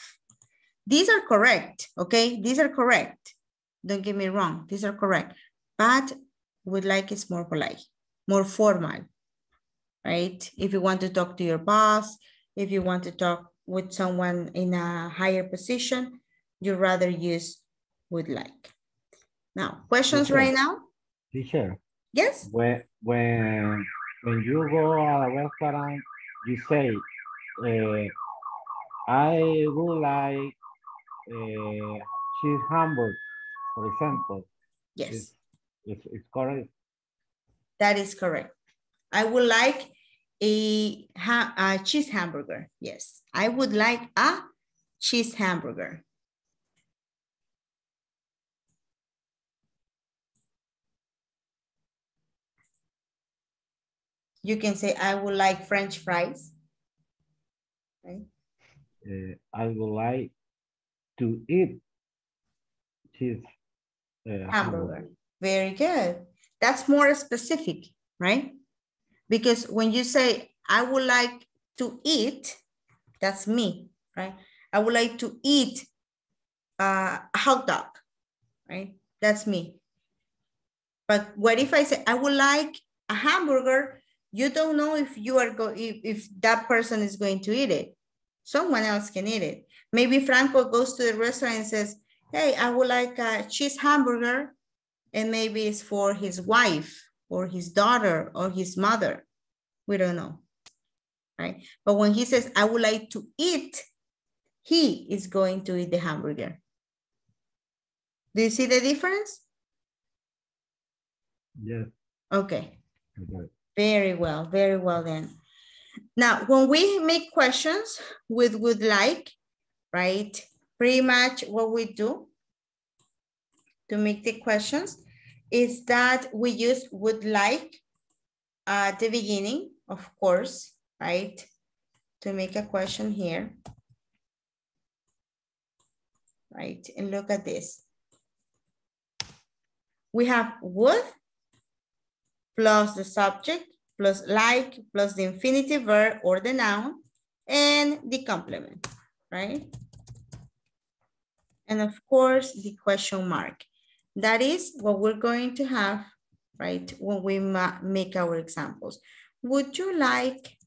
These are correct, okay? These are correct. Don't get me wrong, these are correct. But would like is more polite, more formal, right? If you want to talk to your boss, if you want to talk with someone in a higher position, you rather use would like. Now, questions Teacher. right now? Teacher, Yes? when, when, when you go a restaurant, you say, uh, I would like uh, cheese hamburger, for example. Yes, It's, it's, it's correct. that is correct. I would like a, ha a cheese hamburger. Yes, I would like a cheese hamburger. You can say, I would like French fries. Right? Uh, I would like to eat cheese uh, Hamburger. Very good. That's more specific, right? Because when you say, I would like to eat, that's me, right? I would like to eat uh, a hot dog, right? That's me. But what if I say, I would like a hamburger? You don't know if you are go if, if that person is going to eat it. Someone else can eat it. Maybe Franco goes to the restaurant and says, hey, I would like a cheese hamburger. And maybe it's for his wife or his daughter or his mother. We don't know, right? But when he says, I would like to eat, he is going to eat the hamburger. Do you see the difference? Yes. Okay, okay. very well, very well then. Now, when we make questions with would like, right? Pretty much what we do to make the questions is that we use would like at the beginning, of course, right? To make a question here. Right, and look at this. We have would plus the subject plus like plus the infinitive verb or the noun and the complement, right? And of course, the question mark. That is what we're going to have, right, when we make our examples. Would you like,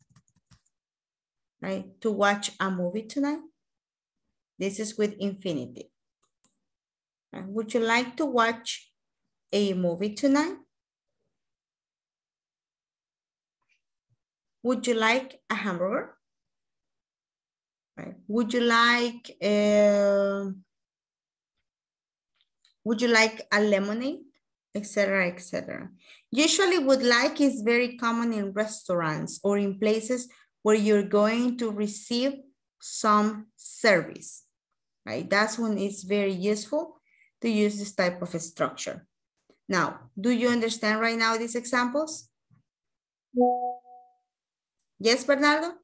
right, to watch a movie tonight? This is with infinitive. Would you like to watch a movie tonight? Would you like a hamburger? Right. Would you like, uh, would you like a lemonade? Etc. Etc. Usually would like is very common in restaurants or in places where you're going to receive some service, right? That's when it's very useful to use this type of structure. Now, do you understand right now these examples? Yes, Bernardo?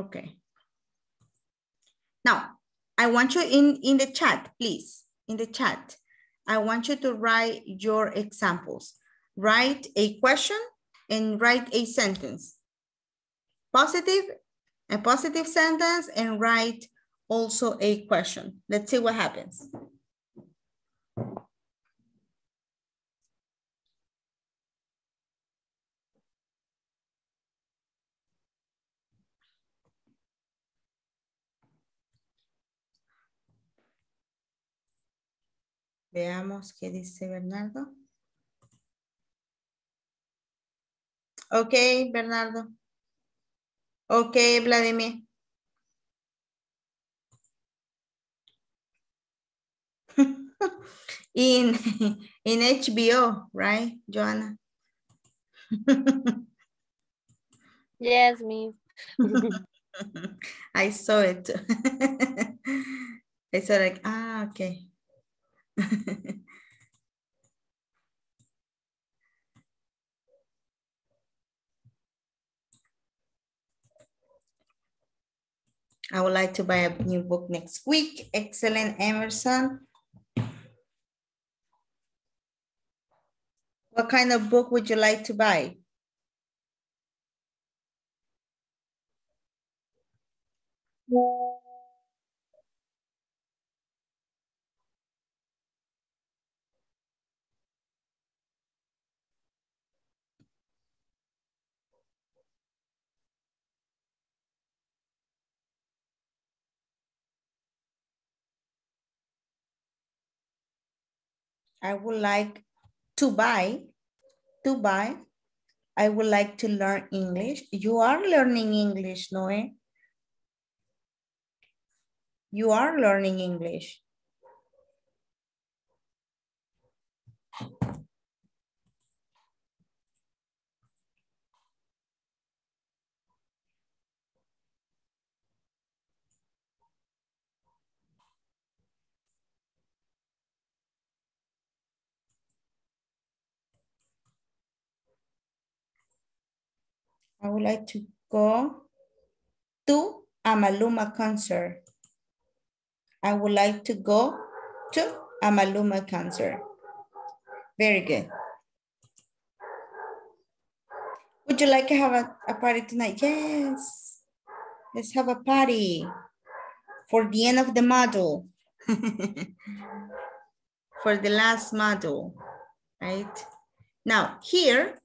Okay. Now, I want you in, in the chat, please, in the chat. I want you to write your examples. Write a question and write a sentence. Positive, a positive sentence and write also a question. Let's see what happens. Veamos qué dice Bernardo. Ok, Bernardo. Ok, Vladimir. <laughs> in in HBO, right, Joanna? <laughs> Yes, miss. <laughs> I saw it. I saw like, ah, okay. <laughs> I would like to buy a new book next week. Excellent, Emerson. What kind of book would you like to buy? I would like to buy, to buy. I would like to learn English. You are learning English, Noe. You are learning English. I would like to go to a Maluma concert. I would like to go to a Maluma concert. Very good. Would you like to have a, a party tonight? Yes. Let's have a party for the end of the module. <laughs> for the last module, right? Now here,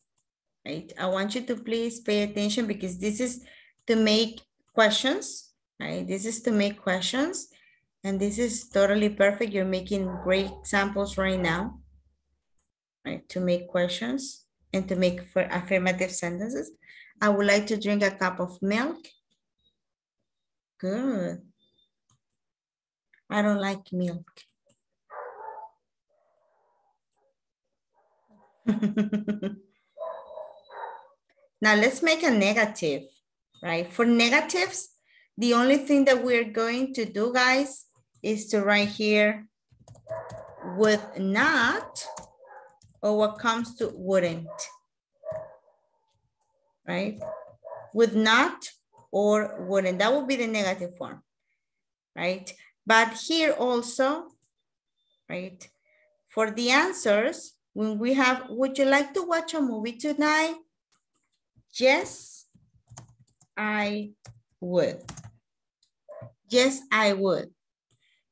right? I want you to please pay attention because this is to make questions, right? This is to make questions and this is totally perfect. You're making great examples right now, right? To make questions and to make for affirmative sentences. I would like to drink a cup of milk. Good. I don't like milk. <laughs> now let's make a negative, right? For negatives, the only thing that we're going to do, guys, is to write here would not, or what comes to wouldn't, right? Would not or wouldn't, that would be the negative form, right? But here also, right? For the answers, when we have, would you like to watch a movie tonight? Yes, I would. Yes, I would.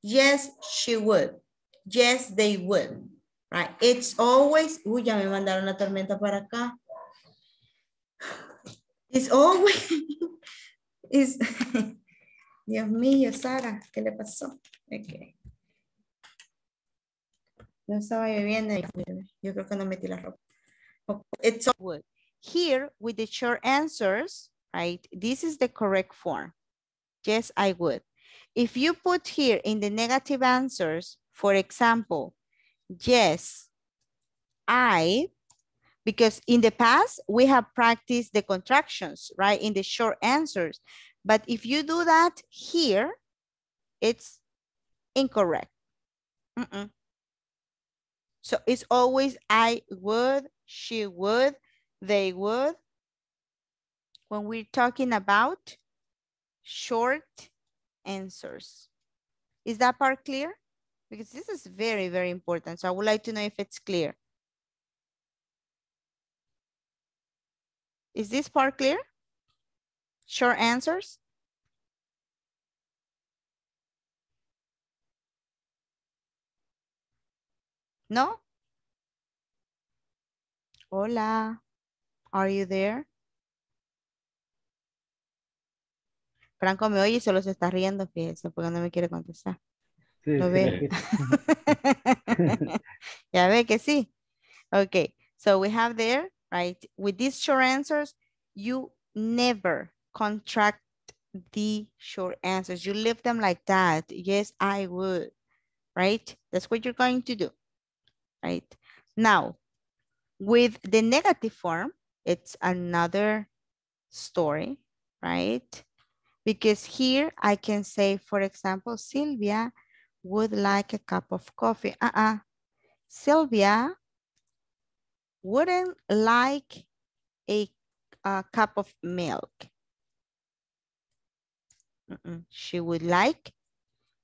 Yes, she would. Yes, they would. Right? It's always, uy, ya me mandaron la tormenta para acá. It's always, <laughs> is, <laughs> Dios mío, Sara, ¿qué le pasó? Okay. No estaba lloviendo. Yo creo que no metí la ropa. It's would. Here, with the short answers, right? This is the correct form. Yes, I would. If you put here in the negative answers, for example, yes, I, because in the past, we have practiced the contractions, right? In the short answers. But if you do that here, it's incorrect. Mm -mm. So it's always I would, she would, they would. When we're talking about short answers. Is that part clear? Because this is very, very important. So I would like to know if it's clear. Is this part clear? Short answers? No? Hola, are you there? Franco me oye y solo se está riendo, fíjese, porque no me quiere contestar. Sí, ¿Lo ve? <laughs> ya ve que sí. Okay, so we have there, right? With these short answers, you never contract the short answers. You leave them like that. Yes, I would. right? That's what you're going to do, right? Now, with the negative form, it's another story, right? Because here I can say, for example, Sylvia would like a cup of coffee. Uh-uh. Sylvia wouldn't like a, a cup of milk. Mm -mm. She would like,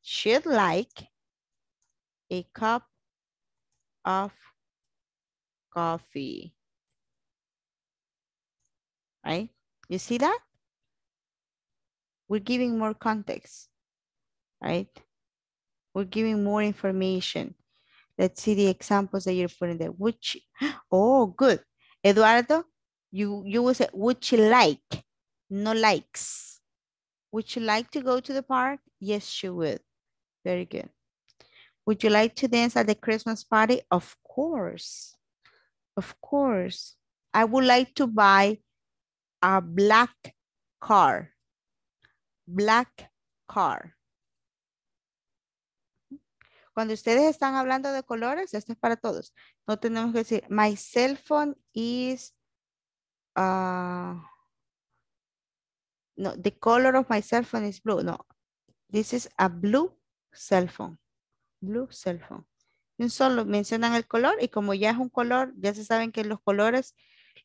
should like a cup of coffee. Right? You see that? We're giving more context, right? We're giving more information. Let's see the examples that you're putting there. Which, <gasps> oh, good. Eduardo, you, you will say, would you like? No likes. Would you like to go to the park? Yes, she would. Very good. Would you like to dance at the Christmas party? Of course. Of course. I would like to buy a black car. Black car. Cuando ustedes están hablando de colores, esto es para todos. No tenemos que decir, my cell phone is, uh, no, the color of my cell phone is blue. No, this is a blue cell phone. Blue cell phone. Un solo mencionan el color y como ya es un color, ya se saben que los colores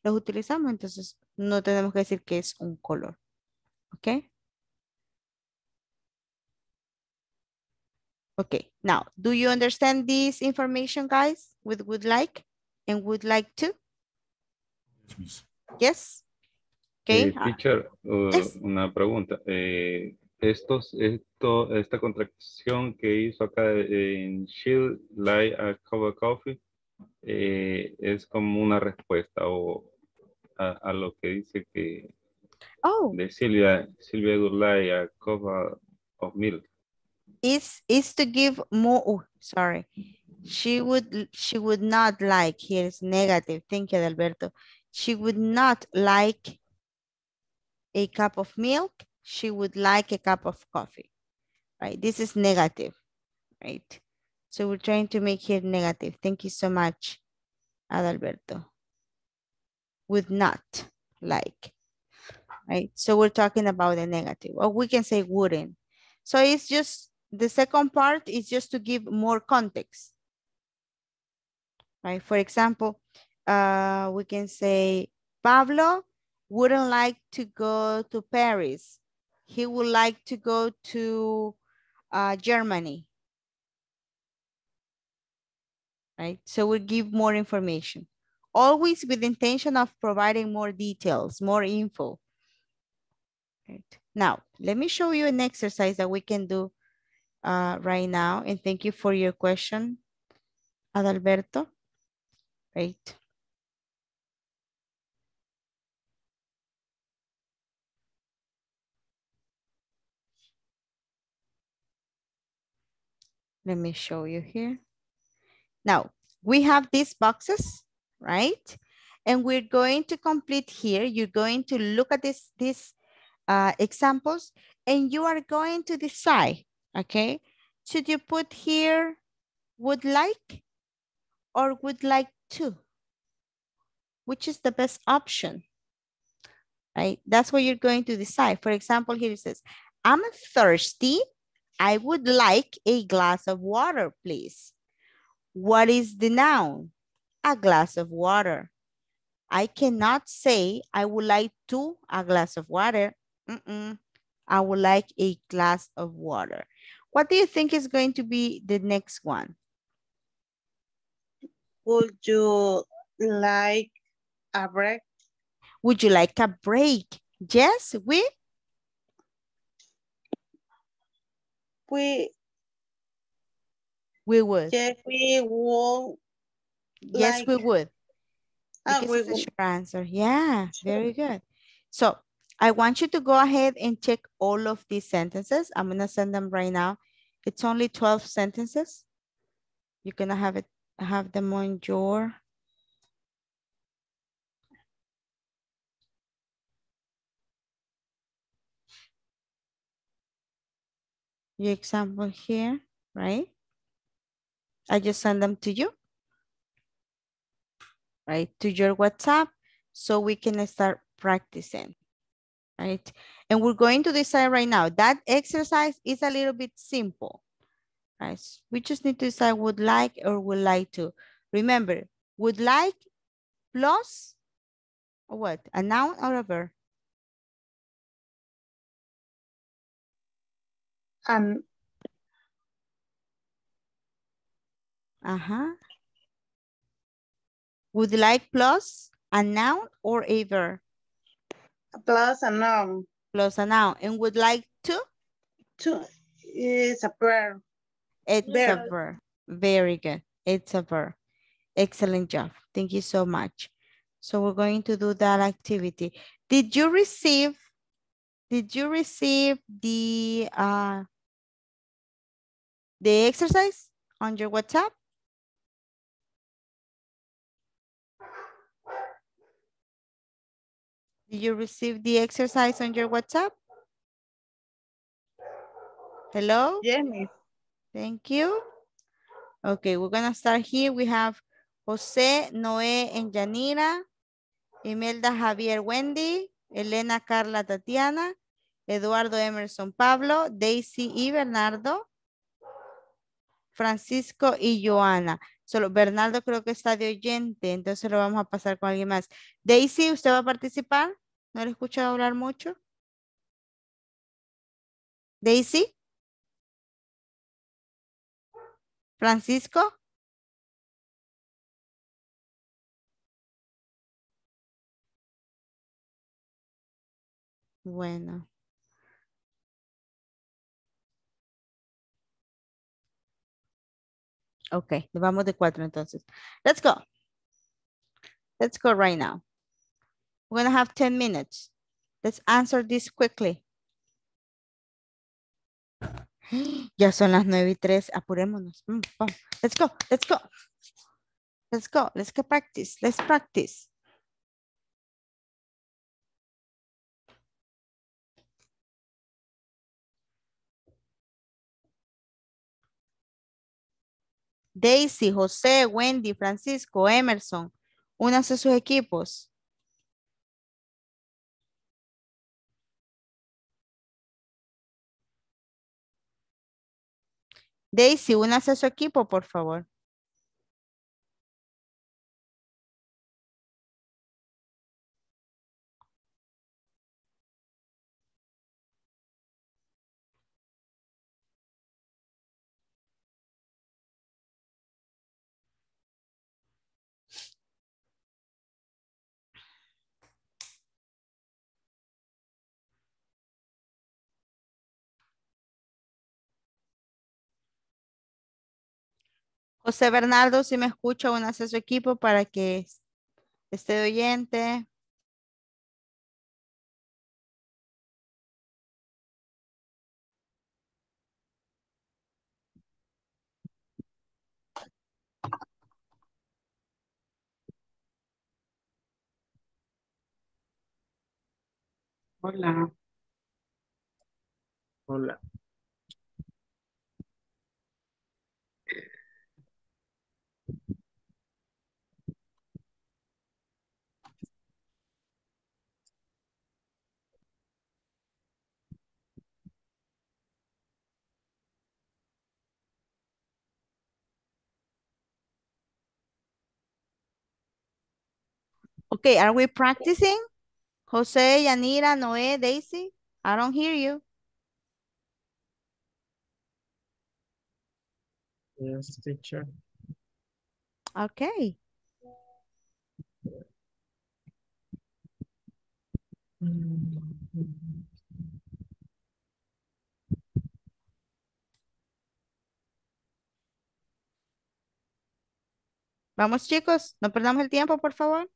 los utilizamos, entonces no tenemos que decir que es un color. ¿Ok? Okay, now, do you understand this information, guys, with would like and would like to? Yes. Okay. Eh, teacher, uh, Yes. una pregunta. Eh, estos, esto, esta contracción que hizo acá en Shield, like a cup of coffee, eh, es como una respuesta o a, a lo que dice que Oh. de Silvia, Silvia like a cup of- of milk. is is to give more oh, sorry she would she would not like here is negative thank you Alberto she would not like a cup of milk she would like a cup of coffee right this is negative right so we're trying to make here negative thank you so much Adalberto would not like right so we're talking about the negative or we can say wouldn't so it's just the second part is just to give more context. Right? For example, uh, we can say Pablo wouldn't like to go to Paris. He would like to go to uh, Germany. Right? So we give more information. Always with intention of providing more details, more info. Right. Now, let me show you an exercise that we can do uh, right now. And thank you for your question, Adalberto. Right. Let me show you here. Now, we have these boxes, right? And we're going to complete here. You're going to look at this, these uh, examples and you are going to decide, okay? Should you put here would like or would like to? Which is the best option? Right? That's what you're going to decide. For example, here it says, I'm thirsty. I would like a glass of water, please. What is the noun? A glass of water. I cannot say I would like to a glass of water. Mm-mm. I would like a glass of water. What do you think is going to be the next one? Would you like a break? Would you like a break? Yes, we We, we would. yes, we will. Yes, we would. Ah, because we it's a would. answer. Yeah, very good. So I want you to go ahead and check all of these sentences. I'm gonna send them right now. It's only 12 sentences. You're gonna have it, have them on your. Your example here, right? I just send them to you. Right, to your WhatsApp so we can start practicing. Right, and we're going to decide right now that exercise is a little bit simple. Right, we just need to decide would like or would like to. Remember, would like plus what? A noun or a verb? And Uh-huh. Would like plus a noun or a verb? plus a noun. Plus a noun. And would like to? To is a verb. It's a Verb. verb. Very good. It's a verb. Excellent job. Thank you so much. So we're going to do that activity. Did you receive, did you receive the, uh, the exercise on your WhatsApp? Did you receive the exercise on your WhatsApp? Hello? Yes. Thank you. Okay, we're gonna start here. We have Jose, Noé, and Yanira, Imelda, Javier, Wendy, Elena, Carla, Tatiana, Eduardo, Emerson, Pablo, Daisy y Bernardo, Francisco y Joana. Solo Bernardo creo que está de oyente, entonces lo vamos a pasar con alguien más. Daisy, ¿usted va a participar? ¿No le he escuchado hablar mucho? Daisy? Francisco? Bueno. Ok, vamos de cuatro entonces. Let's go. Let's go right now. We're gonna have 10 minutes. Let's answer this quickly. <gasps> Ya son las nueve y tres, apurémonos. Mm. Let's go, let's go. Let's go, let's get practice, let's practice. Daisy, José, Wendy, Francisco, Emerson, únanse a sus equipos. Daisy, únase a su equipo, por favor. José Bernardo, si me escucha, únase a su equipo para que es- esté oyente. Hola. Hola. Okay, are we practicing? Jose, Yanira, Noé, Daisy? I don't hear you. Yes, teacher. Okay. Vamos chicos, no perdamos el tiempo, por favor.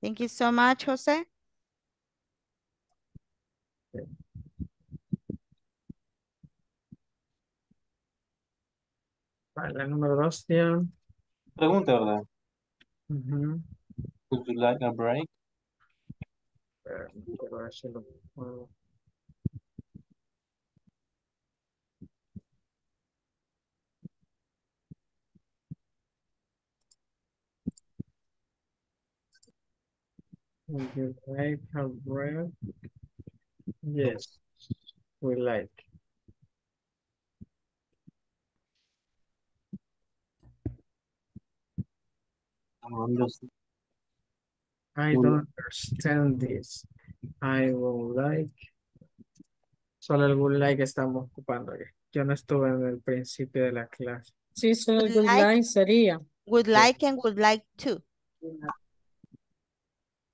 Thank you so much, José. Vale, la número dos, tío. Pregunta, ¿verdad? Ujú. Would you like a break? Eh, Pero, quiero Would you like a break? Yes, we like. I don't understand this. I would like. Solo el would like estamos ocupando. Yo no estuve en el principio de la clase. Sí, solo el good Like. like sería. Would like and would like to.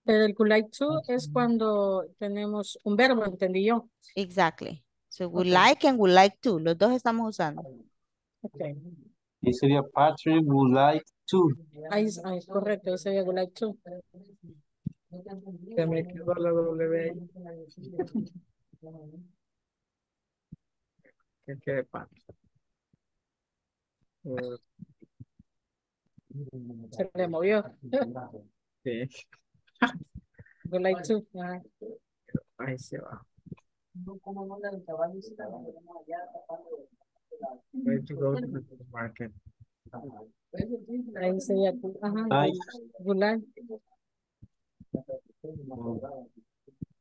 Pero el would like to es cuando tenemos un verbo, entendí yo. Exactly. So would Ok. like and would like to. Los dos estamos usando. Okay. Y sería Patrick would like to. Ahí, es- ahí es correcto, ese sería would like to. Se me quedó la W ahí. Que quede. Eh, Se le movió. sí, Would like to. ajá. ahí se va. Way to go to the market. Ahí sería, ajá, Like. would like.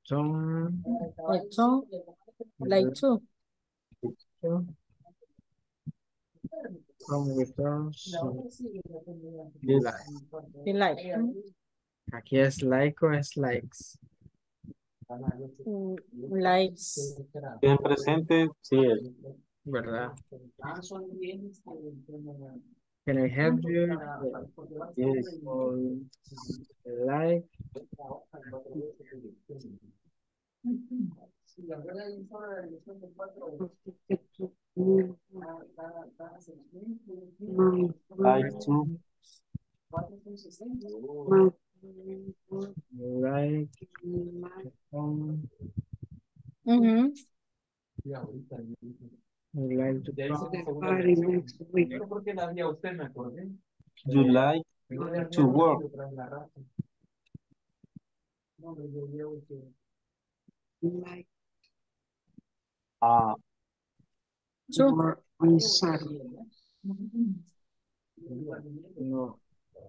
Son Like to, like to. from returns. Yes. Y like. Aquí es like o es likes. Mm, Likes. En presente, sí. es. ¿Verdad? Can I help you? Yes. Like. <laughs> Like to. Like. um, Ujú. we like to You like to work. Ah, To. No.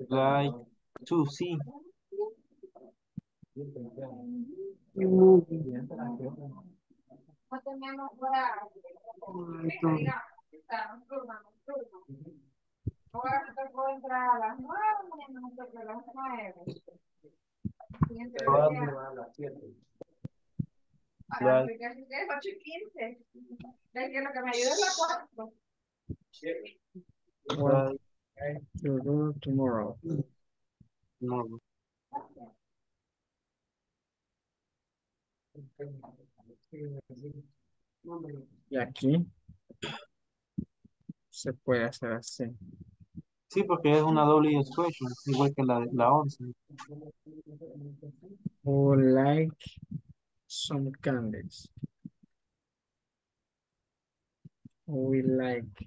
like to see. Like to do tomorrow. no. Y aquí se puede hacer así. Sí, porque es una doble expression, igual que la, la 11. Who like some candies. We like.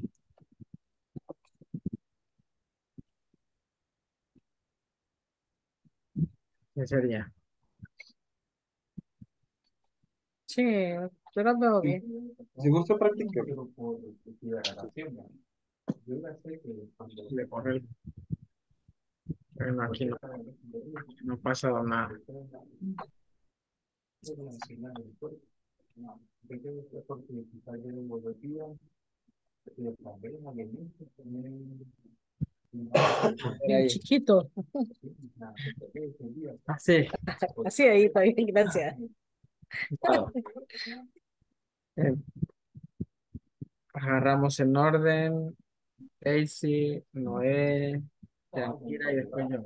¿Qué sería? Sí, yo lo veo bien. Si gusta practicar. Le corre el- Bueno, aquí no, no ha pasado nada. Bien chiquito. Así. Así ahí está bien, gracias. Eh, agarramos en orden. Daisy, Noé, Yanira y después yo.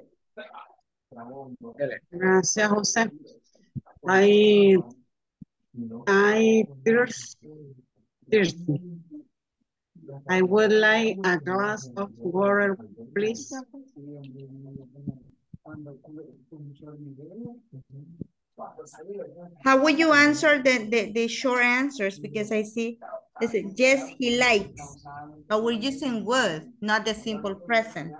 Gracias, José. I, I thirsty. I would like a glass of water, please. How would you answer the, the, the short answers? Because I see, is it yes, he likes. But we're using would, not the simple present.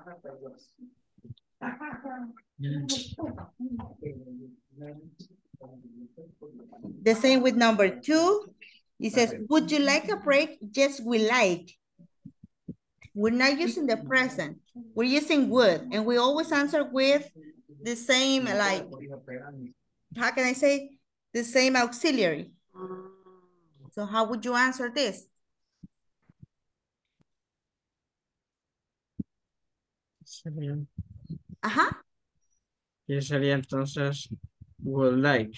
The same with number two. It says, would you like a break? Yes, we like. We're not using the present. We're using would. And we always answer with the same, like, how can I say? The same auxiliary. So how would you answer this? Ajá. y sería entonces would like.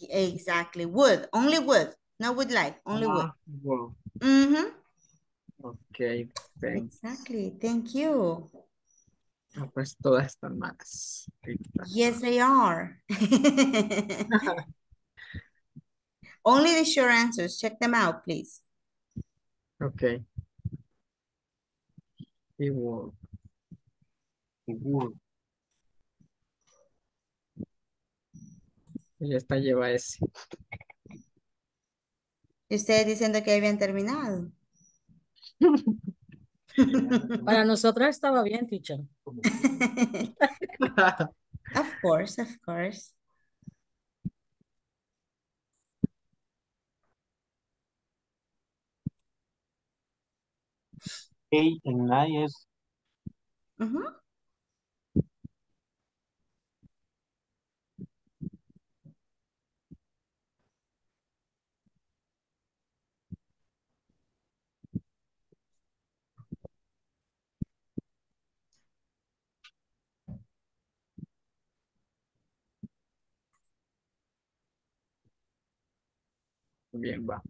Exactly. Would. Only would. Not would like. Only would. Ah, wow. Mhm. Ok, thanks. Exactly. Thank you. Ah, pues todas están malas. Yes, they are. <laughs> Only the sure answers. Check them out, please. Ok. He would. He would. Ya está, lleva ese. Ustedes diciendo que habían terminado. <laughs> Para nosotras estaba bien, teacher. <laughs> Of course, of course. Es Ujú. Bien, va.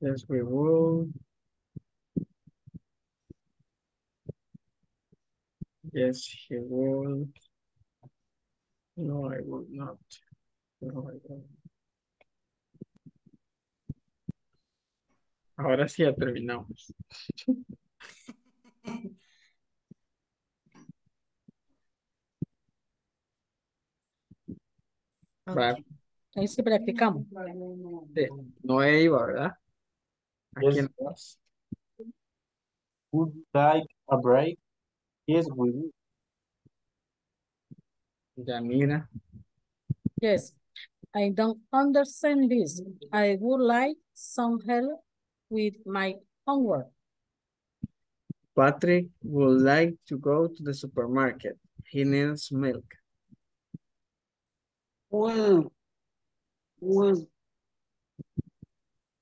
Yes, we will. Yes, he will. No, I will not. No, I. Ahora sí ya terminamos. <laughs> Ahí sí practicamos. sí, No iba, ¿verdad? ¿A Yes. quién vas? would like a break. Yes, we would. Yanira. Yes, I don't understand this. I would like some help with my homework. Patrick would like to go to the supermarket. He needs milk. Will, will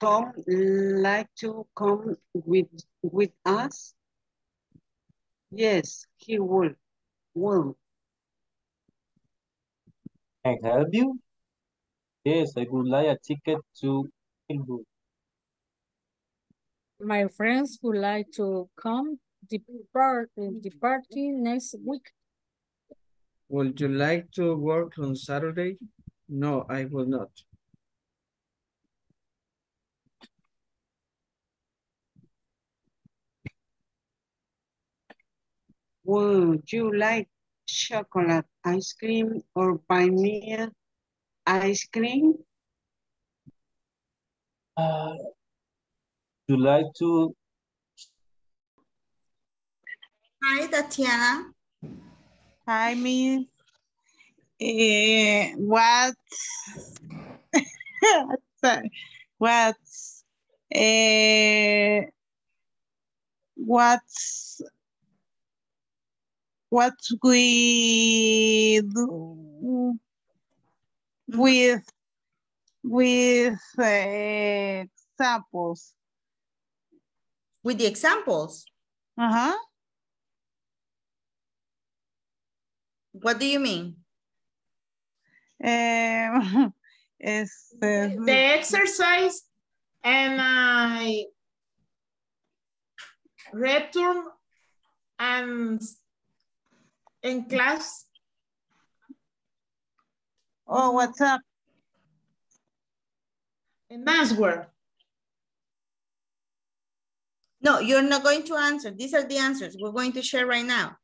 Tom like to come with, with us? Yes, he will, will. Can I help you? Yes, I would like a ticket to Edinburgh. My friends would like to come depart uh, the party next week. Would you like to work on Saturday? No, I will not. Would you like chocolate ice cream or vanilla ice cream? Uh, you like to Hi, Tatiana. Hi, Miss. Eh, what? <laughs> What's eh, what's what we do with with eh, examples? With the examples, Uh-huh. what do you mean? Eh, <laughs> este, The exercise and I return and in class. oh, what's up? In answer. No, you're not going to answer. These are the answers we're going to share right now.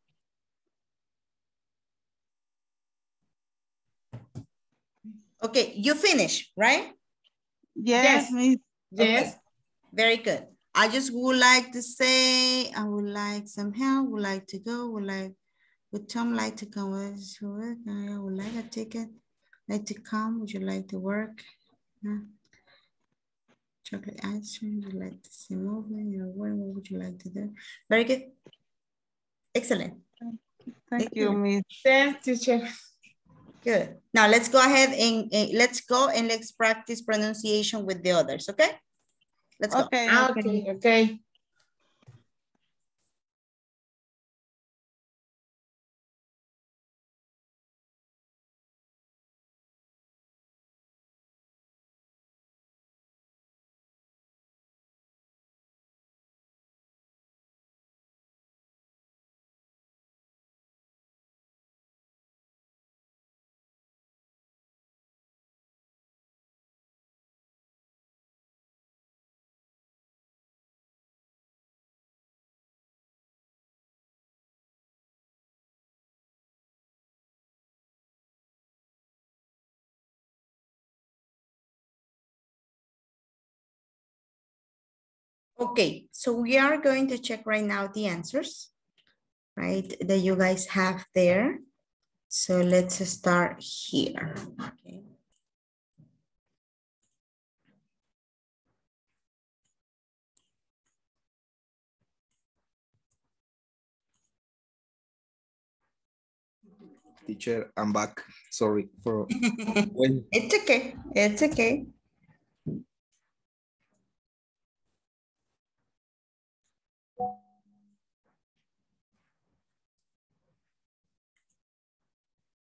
Okay, you finish, right? Yes, Miss. Yes. Very good. I just would like to say, I would like some help, would like to go, would like, would Tom like to come with to work? I would like a ticket, like to come, would you like to work? Yeah. Chocolate ice cream, would you like to see movie, or what, what would you like to do? Very good. Excellent. Thank you, Miss. Thanks, teacher. Good. Now let's go ahead and, and let's go and let's practice pronunciation with the others, okay? Let's go. Okay, Okay, okay. Okay, so we are going to check right now the answers, right, that you guys have there. So let's start here. Okay. Teacher, I'm back. Sorry for <laughs> when It's okay, it's okay.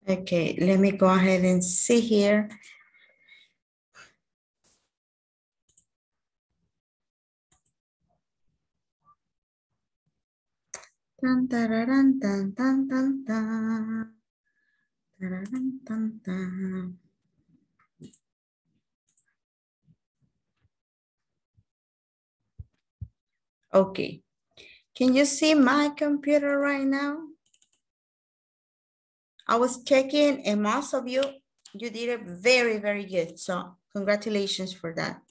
Okay, let me go ahead and see here. Okay, can you see my computer right now? I was checking and most of you, you did it very, very good. So congratulations for that.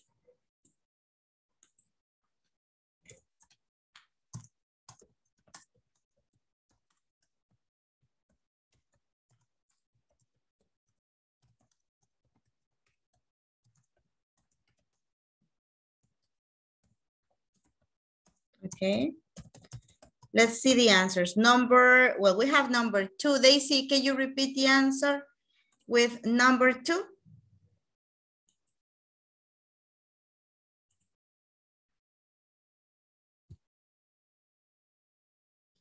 Okay. Let's see the answers. Number, well, we have number two. Daisy, can you repeat the answer with number two?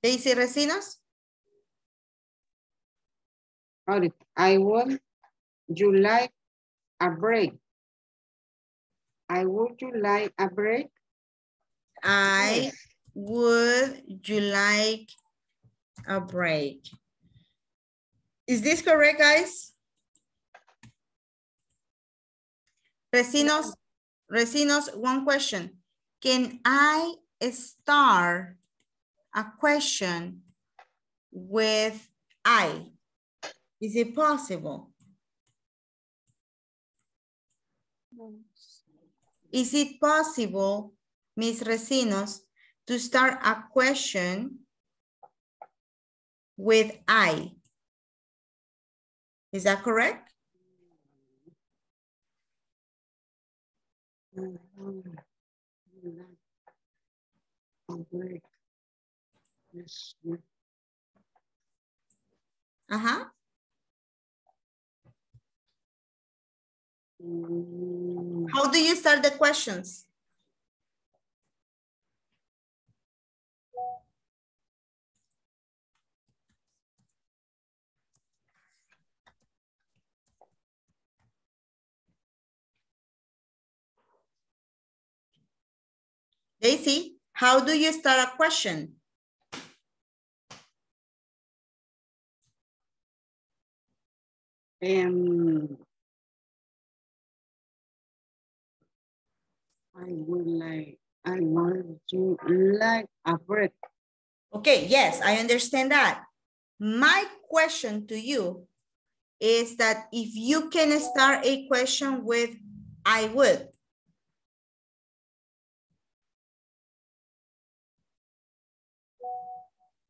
Daisy? Alright, I would you like a break? I would you like a break? I would you like a break? Is this correct, guys? Recinos, Recinos, one question. Can I start a question with I? Is it possible? Is it possible, Miss Recinos, to start a question with I? Is that correct? Uh-huh. How do you start the questions? Daisy, how do you start a question? Um, I would like, I want to like a break. Okay, yes, I understand that. My question to you is that if you can start a question with I would.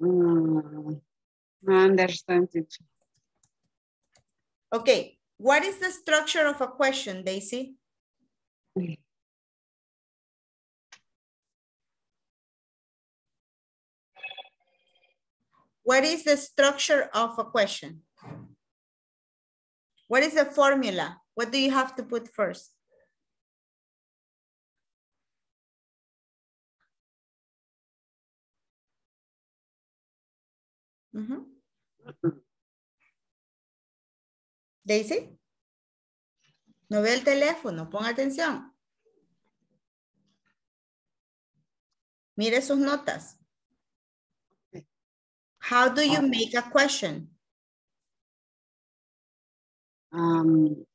Mm, I understand it. Okay, what is the structure of a question, Daisy? What is the structure of a question? What is the formula? What do you have to put first? Daisy. No ve el teléfono, ponga atención. Mire sus notas. How do you make a question? Um,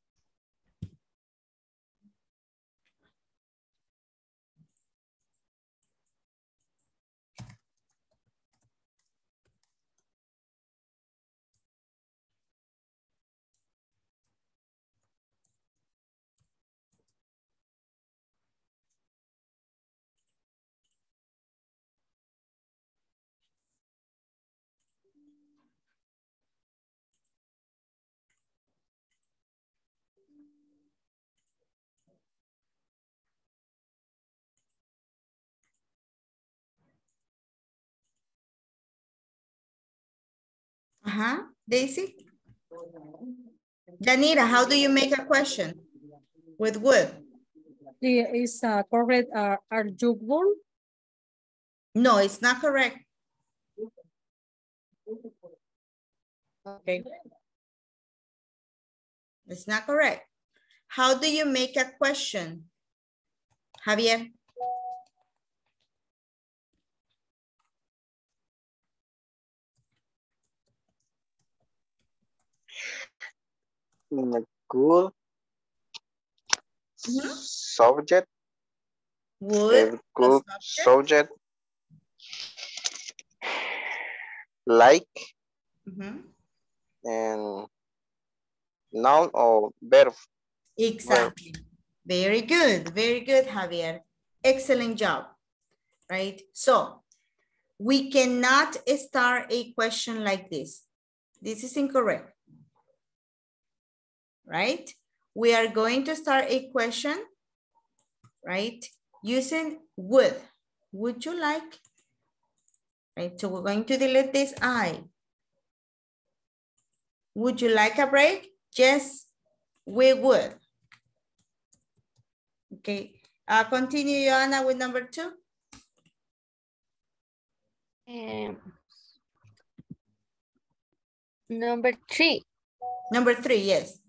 Uh-huh. Daisy? Yanira, how do you make a question? With? Yeah, Is uh, correct, uh, arguable? No, it's not correct. Okay. It's not correct. How do you make a question? Javier? In a good subject, Would, a good subject, like, Mhm. and noun or verb. Exactly. Very good. Very good, Javier. Excellent job. Right? So we cannot start a question like this. This is incorrect. Right? We are going to start a question, right? Using would. Would you like? Right, so we're going to delete this I. Would you like a break? Yes, we would. Okay, uh, continue, Joana, with number two. Um, number three. Number three, yes.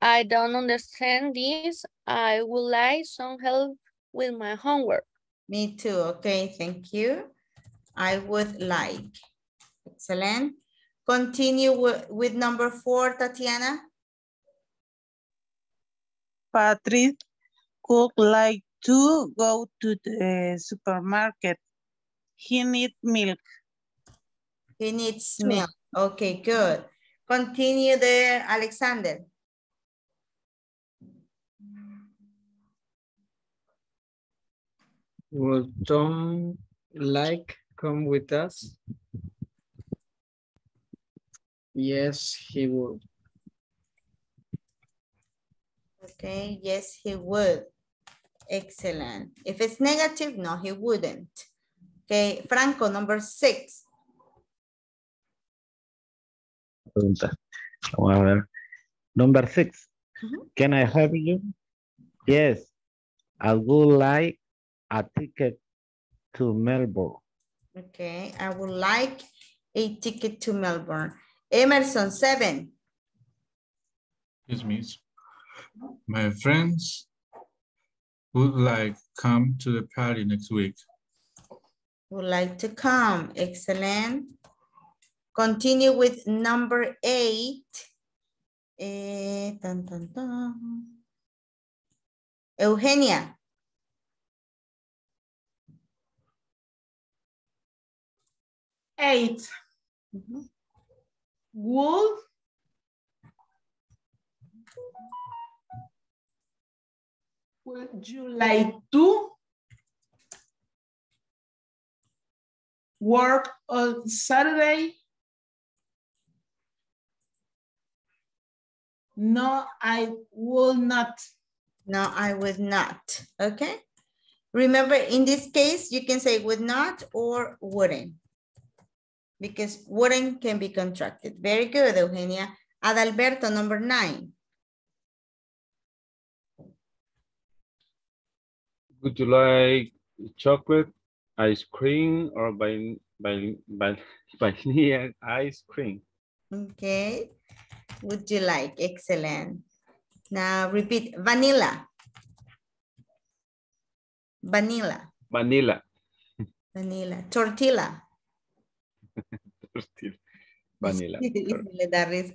I don't understand this. I would like some help with my homework. Me too. Okay, thank you. I would like. Excellent. Continue with, with number four, Tatiana. Patrick could like to go to the supermarket. He need milk. He needs milk. Okay, good. Continue there, Alexander. Would Tom like come with us? Yes, he would. Okay, yes, he would. Excellent. If it's negative, no, he wouldn't. Okay, Franco, number six. Pregunta. Vamos a ver. Number six. Ujú. Can I help you? Yes. I would like a ticket to Melbourne. Okay, I would like a ticket to Melbourne. Emerson, seven. Yes, miss. My friends would like come to the party next week. Would like to come. Excellent. Continue with number eight. Eh, tan, tan, tan. Eugenia. Eight. Mm-hmm. Would Would you like to work on Saturday? No, I will not. No, I would not. Okay. Remember, in this case, you can say would not or wouldn't. Because wouldn't can be contracted. Very good, Eugenia. Adalberto, number nine. Would you like chocolate ice cream or by by by vanilla ice cream? Okay. Would you like? Excellent. Now repeat. Vanilla. Vanilla. Vanilla. Vanilla. Tortilla. <laughs> Vanilla. Le da risa.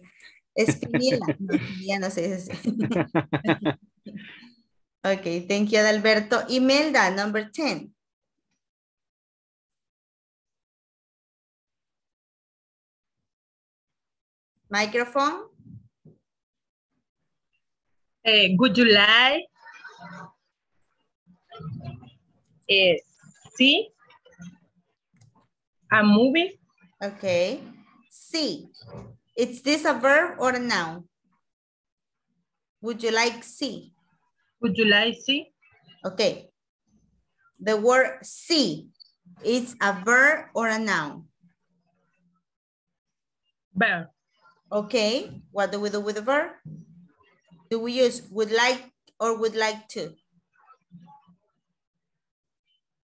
Espinilla. No, ya no sé. <laughs> okay, thank you, Adalberto. Imelda, number 10. Microphone. Uh, would you like uh, see a movie? Okay. See. Is this a verb or a noun? Would you like see? Would you like see? Okay. The word see, it's a verb or a noun? Verb. Okay. What do we do with the verb? Do we use would like or would like to?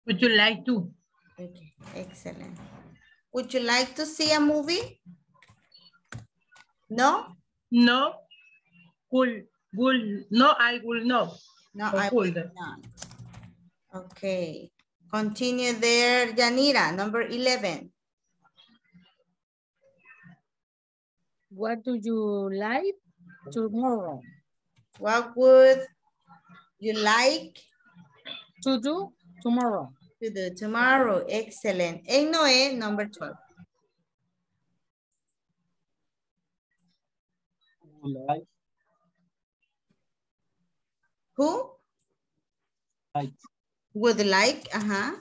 Would you like to? Okay, excellent. Would you like to see a movie? No? No. Will, will, no, I will not. No, I would. would not. Okay. Continue there, Yanira, number 11. What do you like tomorrow? What would you like to do tomorrow? To do tomorrow. Excellent. And Noé, number 12. Like, Who would like? Uh-huh.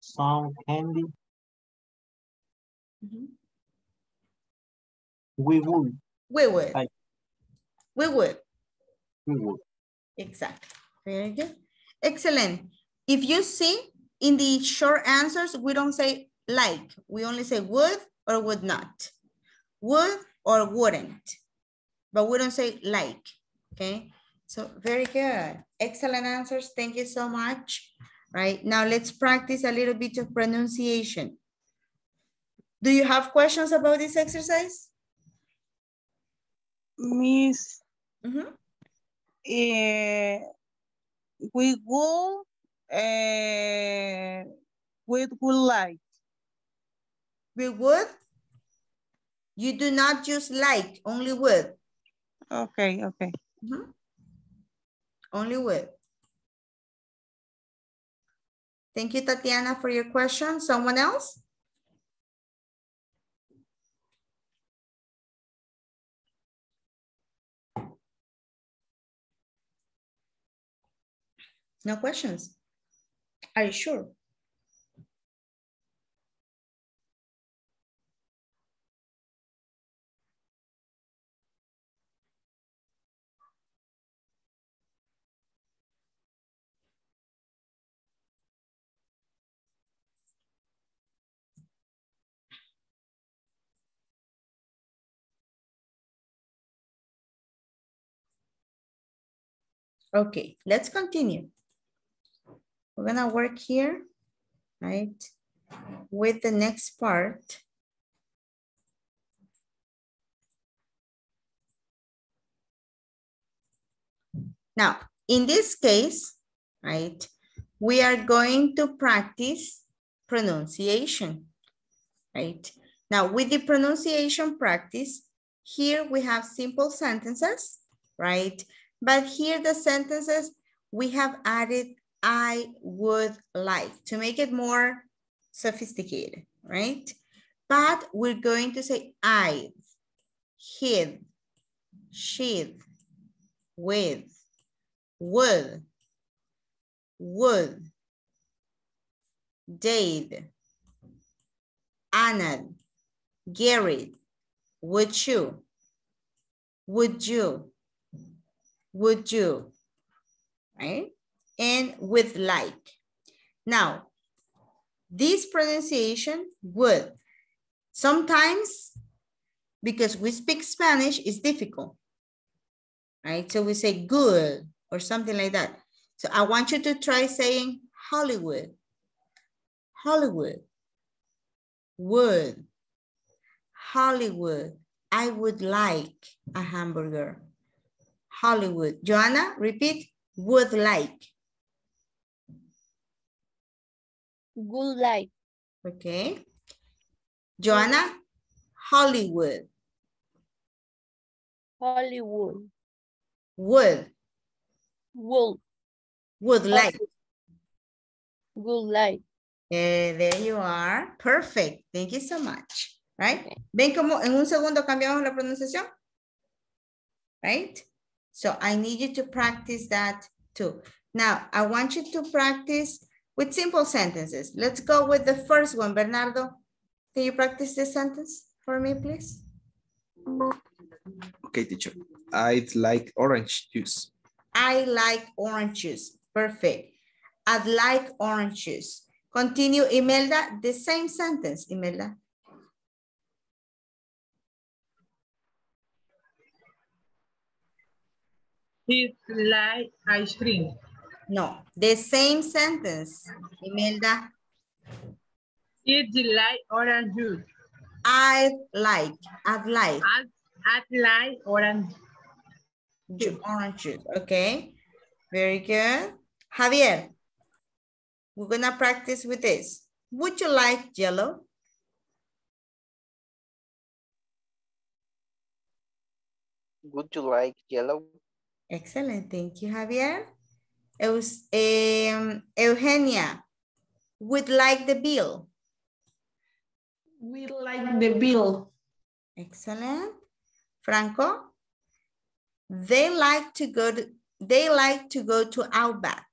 some candy. Mhm. We would. We would. Like, We would. we would. Exactly. Very good. Excellent. If you see in the short answers, we don't say like, we only say would or would not. Would or wouldn't, but we don't say like, okay? So very good. Excellent answers. Thank you so much. Right now, let's practice a little bit of pronunciation. Do you have questions about this exercise? Miss, Mhm. eh, we will, eh, we would like. We would? You do not use like, only would. Okay, okay. Mhm. Only would. Thank you, Tatiana, for your question. Someone else? No questions? Are you sure? Okay, let's continue. We're gonna work here, right? With the next part. Now, In this case, right, we are going to practice pronunciation, right? Now, with the pronunciation practice, here we have simple sentences, right? But here the sentences, we have added I would like to make it more sophisticated, right? But we're going to say I, hid, she'd, with, would, would, did, Anna, Gary, would you, would you, would you, right? And with like. Now, this pronunciation would, sometimes because we speak Spanish is difficult, right? So we say good or something like that. So I want you to try saying Hollywood, Hollywood, would, Hollywood. I would like a hamburger. Hollywood. Joana, repeat, would like. Would like. Okay. Joana, Hollywood. Hollywood. Wood. Would. Would like. Would like. Eh, there you are. Perfect. Thank you so much. Right? ¿Ven como en un segundo cambiamos la pronunciación? Right? So I need you to practice that too. Now, I want you to practice with simple sentences. Let's go with the first one. Bernardo, can you practice this sentence for me, please? Okay, teacher. I'd like orange juice. I like orange juice. Perfect. I'd like orange juice. Continue, Imelda, the same sentence, Imelda. He'd like ice cream. No, the same sentence, Imelda. He'd like orange juice. I'd like, I'd like. I'd, I'd like orange juice. Orange juice, okay. Very good. Javier, we're gonna practice with this. Would you like yellow? Would you like yellow? Excellent, thank you, Javier. Eus, um, Eugenia, would like the bill. We like the bill. Excellent. Franco, they like to go to, they like to go to Outback.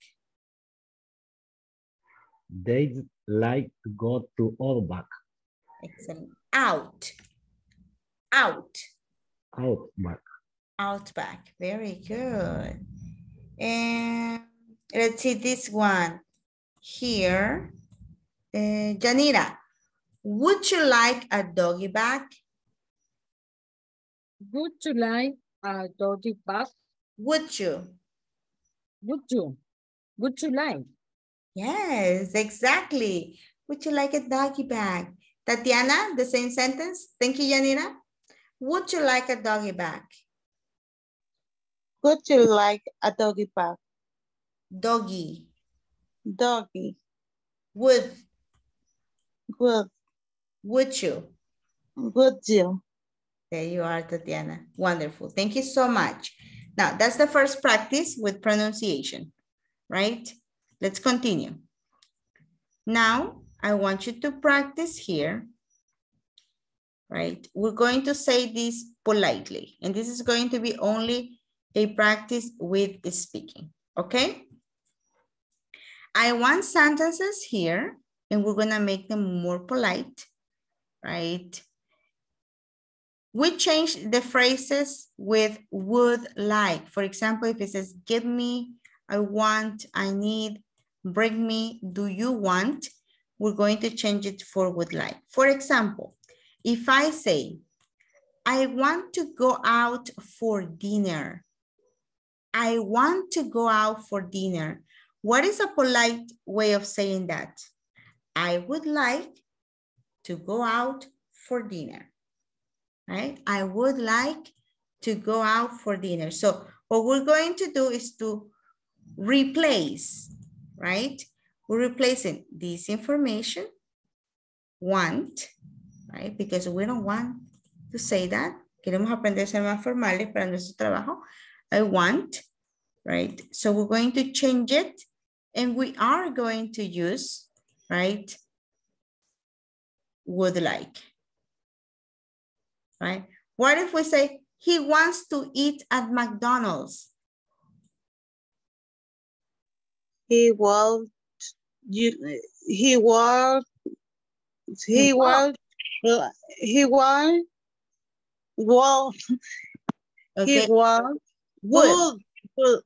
They like to go to Outback. Excellent. Out. Out. Outback. Outback. Very good. And let's see this one here. Uh, Yanira, would you like a doggy bag? Would you like a doggy bag? Would you? Would you? Would you like? Yes, exactly. Would you like a doggy bag? Tatiana, the same sentence. Thank you, Yanira. Would you like a doggy bag? Would you like a doggy bag? Doggy. Doggy. Would. Would. Would you? Would you? There you are, Tatiana. Wonderful. Thank you so much. Now, that's the first practice with pronunciation, right? Let's continue. Now, I want you to practice here, right? We're going to say this politely, and this is going to be only a practice with speaking, okay? I want sentences here, and we're gonna make them more polite, right? We change the phrases with would like. For example, if it says, give me, I want, I need, bring me, do you want? We're going to change it for would like. For example, if I say, I want to go out for dinner. I want to go out for dinner. What is a polite way of saying that? I would like to go out for dinner, right? I would like to go out for dinner. So what we're going to do is to replace, right? We're replacing this information, want, right? Because we don't want to say that. Queremos aprender ser más formales para nuestro trabajo. I want, right? So we're going to change it and we are going to use, right? Would like, right? What if we say, he wants to eat at McDonald's? He will, you, he will, he will, he will, will, he will, Would. would,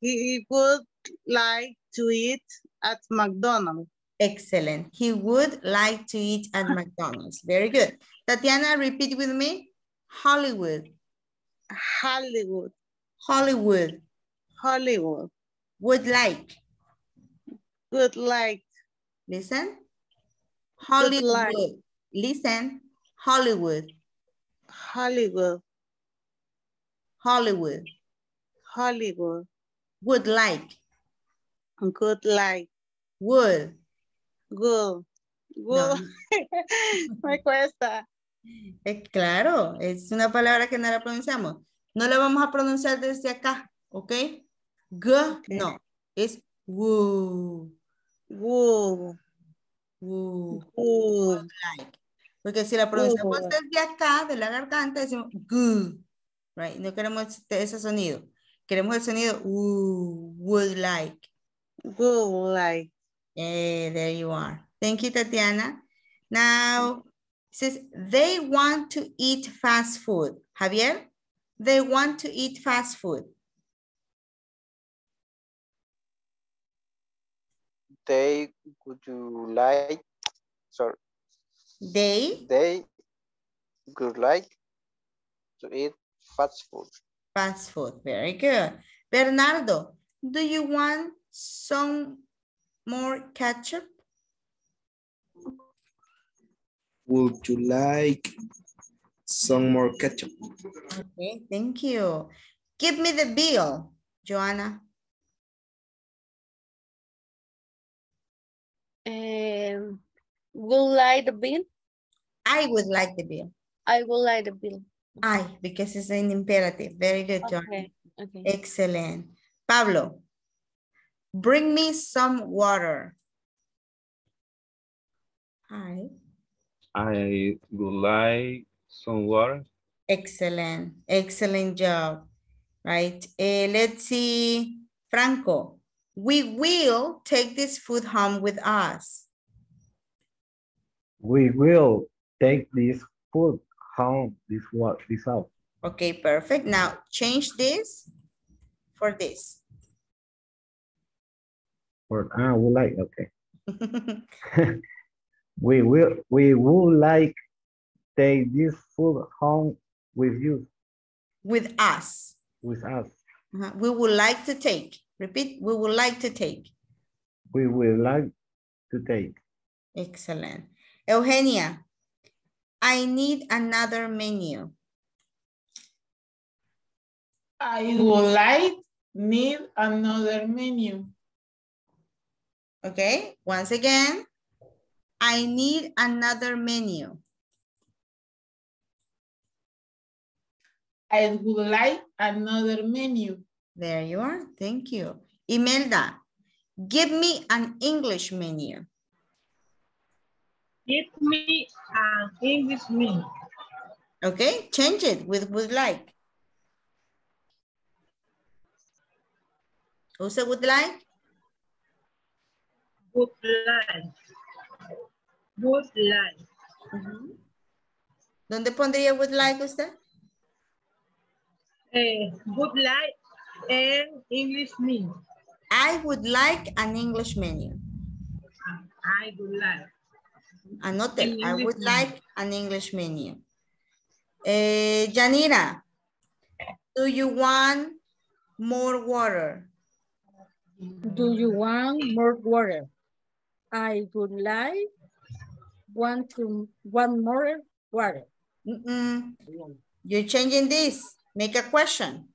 he would like to eat at McDonald's. Excellent. He would like to eat at <laughs> McDonald's. Very good. Tatiana, repeat with me. Hollywood. Hollywood, Hollywood. Hollywood, Would like. would like, Listen. Would like. Hollywood. Listen. Hollywood. Hollywood, Hollywood. Hollywood, Would like. good like, Would. good, No. good. <laughs> Me cuesta. Eh, claro, es una palabra que no la pronunciamos. No la vamos a pronunciar desde acá, ¿ok? G, no. Es woo. Woo, Woo. woo, like. Porque si la pronunciamos Woo. desde acá, de la garganta, decimos gu, right? No queremos este- ese sonido. Queremos el sonido woo, would like. good like. Eh, there you are. Thank you, Tatiana. Now, it says they want to eat fast food. Javier, they want to eat fast food. They would you like sorry They they would like to eat fast food. fast food. Very good. Bernardo, do you want some more ketchup? Would you like some more ketchup? Okay, thank you. Give me the bill, Joana. Um, would like the bill? I would like the bill. I would like the bill. I, because it's an imperative. Very good, Joana. Okay, okay. Excellent. Pablo, bring me some water. Hi. I would like some water. Excellent. Excellent job. Right. Eh, let's see. Franco, we will take this food home with us. We will take this food home this what this out. Okay, perfect. Now change this for this. Or ah, we like okay. <laughs> <laughs> we will we would like take this food home with you with us. with us. Uh-huh. We would like to take. Repeat. We would like to take. We would like to take. Excellent. Eugenia, I need another menu. I would like need another menu. Okay, once again, I need another menu. I would like another menu. There you are. Thank you. Imelda, give me an English menu. Give me an English menu. Okay, change it with would like. Also would like? Would like. Would like. ¿Dónde pondría would like usted? Eh, would like an English menu. I would like an English menu. I would like. Anote, I would menu. like an English menu. Eh, Yanira, do you want more water? Do you want more water? I would like one to one more water. Mm-mm. You're changing this. Make a question.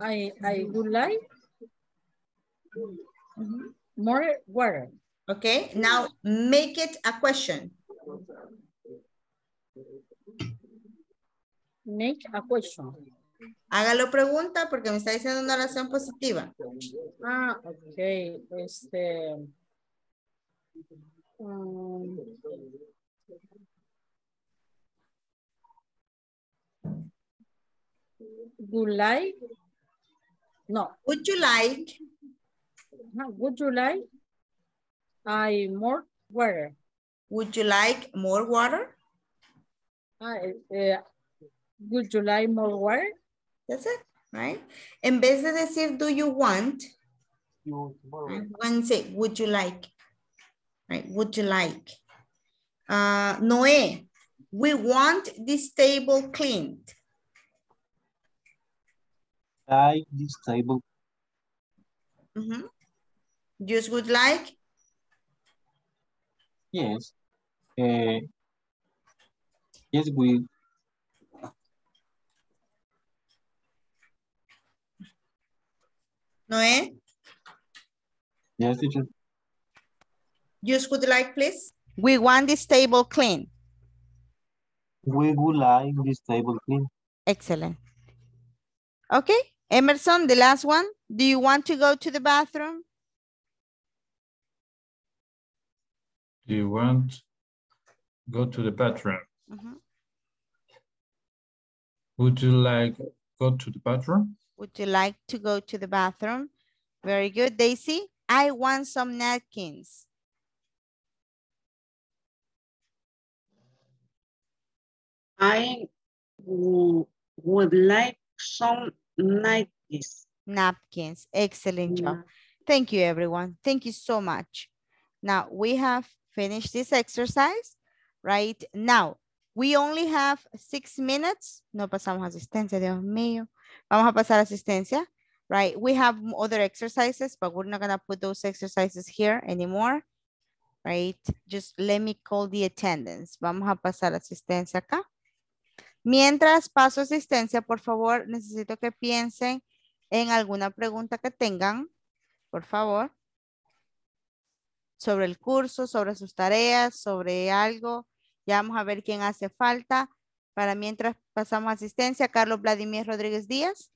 I, I would like more water. Okay, now make it a question. Make a question. Hágalo pregunta porque me está diciendo una oración positiva. Ah, ok. Este. um, would like. No. Would you like? Uh, Would you like? I more water. Would you like more water? I, uh, would you like more water? That's it, right? En vez de decir, do you want? right, One say, would you like? Right, would you like? Uh, Noé, we want this table cleaned. Like this table. Mhm. Just would like? Yes. Uh, yes, we. Noé, Yes, teacher. just would like, please? We want this table clean. We would like this table clean. Excellent. Okay, Emerson, the last one. Do you want to go to the bathroom? Do you want go to the bathroom? Mhm. Would you like go to the bathroom? Would you like to go to the bathroom? Very good, Daisy. I want some napkins. I would like some Nikes. Napkins, excellent job. Thank you, everyone. Thank you so much. Now, we have finished this exercise, right? Now, we only have six minutes. No pasamos asistencia, Dios mío. Vamos a pasar asistencia, right? We have other exercises, but we're not gonna put those exercises here anymore, right? Just let me call the attendance. Vamos a pasar asistencia acá. Mientras paso asistencia, por favor, necesito que piensen en alguna pregunta que tengan, por favor, sobre el curso, sobre sus tareas, sobre algo. Ya vamos a ver quién hace falta. Para mientras pasamos asistencia, Carlos Vladimir Rodríguez Díaz.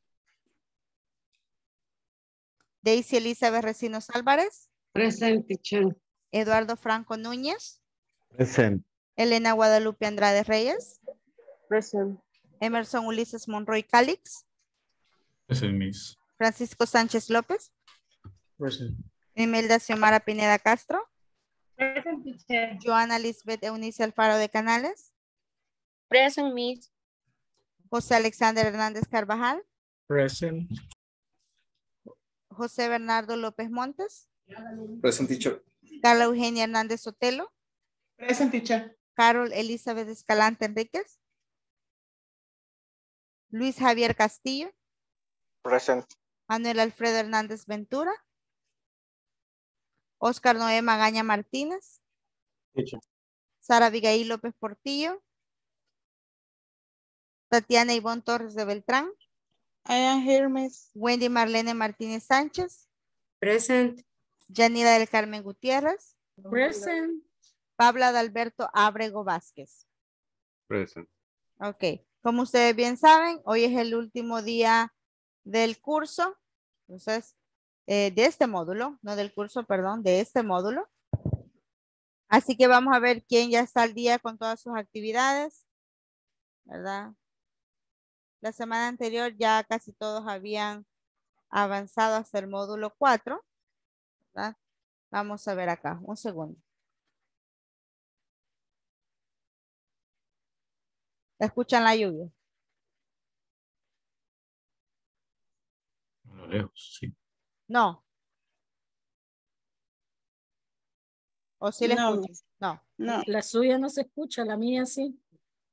Daisy Elizabeth Recinos Álvarez. Present teacher. Eduardo Franco Núñez. Present. Elena Guadalupe Andrade Reyes. Present. Emerson Ulises Monroy Calix. Ese es Miss. Francisco Sánchez López. Present. Imelda Xiomara Pineda Castro. Present teacher. Joana Lisbeth Eunice Alfaro de Canales. Present Miss. José Alexander Hernández Carvajal. Present. José Bernardo López Montes. Present teacher. Carla Eugenia Hernández Sotelo. Present teacher. Carol Elizabeth Escalante Enríquez. Luis Javier Castillo. Present. Manuel Alfredo Hernández Ventura. Oscar Noé Magaña Martínez. Teacher. Sara Abigail López Portillo. Tatiana Ivonne Torres de Beltrán. I am here, miss. Wendy Marlene Martínez Sánchez. Present. Yanira del Carmen Gutiérrez. Present. Pablo Adalberto Ábrego Vázquez. Present. Ok, como ustedes bien saben, hoy es el último día del curso. Entonces, eh, de este módulo, no del curso, perdón, de este módulo. Así que vamos a ver quién ya está al día con todas sus actividades, ¿verdad? La semana anterior ya casi todos habían avanzado hasta el módulo 4, ¿verdad? Vamos a ver acá, un segundo. ¿Escuchan la lluvia? Lo lejos, sí. No. ¿O sí le No. escuchan? No. No. La suya no se escucha, la mía sí.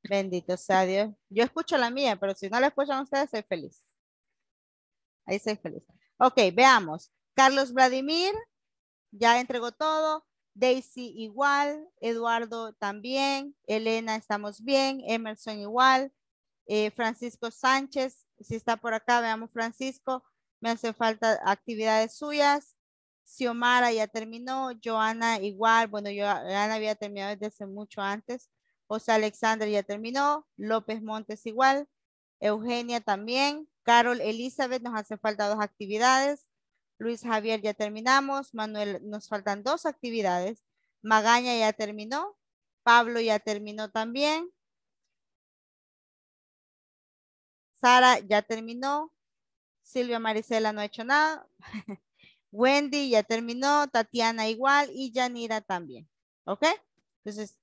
Bendito sea Dios. Yo escucho la mía, pero si no la escuchan ustedes, soy feliz. Ahí soy feliz. Ok, veamos. Carlos Vladimir ya entregó todo. Daisy igual. Eduardo también. Elena estamos bien. Emerson igual. eh, Francisco Sánchez si está por acá, veamos Francisco. Me hacen falta actividades suyas. Xiomara ya terminó. Joana igual. Bueno, Joana había terminado desde hace mucho antes. José Alexander ya terminó. López Montes igual. Eugenia también. Carol Elizabeth nos hace falta dos actividades. Luis Javier ya terminamos. Manuel nos faltan dos actividades. Magaña ya terminó. Pablo ya terminó también. Sara ya terminó. Silvia Marisela no ha hecho nada. <laughs> Wendy ya terminó. Tatiana igual. Y Yanira también. ¿Ok? Entonces,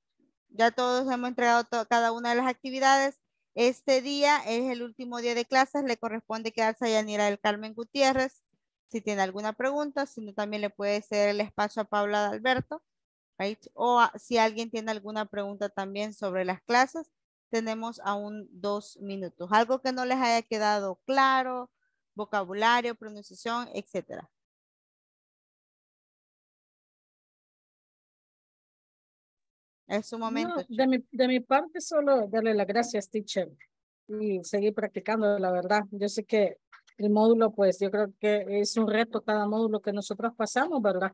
ya todos hemos entregado cada una de las actividades. Este día es el último día de clases. Le corresponde quedarse a Yanira del Carmen Gutiérrez. Si tiene alguna pregunta, si no, también le puede ceder el espacio a Paula Alberto. O si alguien tiene alguna pregunta también sobre las clases, tenemos aún dos minutos. Algo que no les haya quedado claro, vocabulario, pronunciación, etcétera. Es su momento. de, mi, de mi parte, solo darle las gracias, teacher, y seguir practicando, la verdad. Yo sé que el módulo, pues yo creo que es un reto cada módulo que nosotros pasamos, ¿verdad?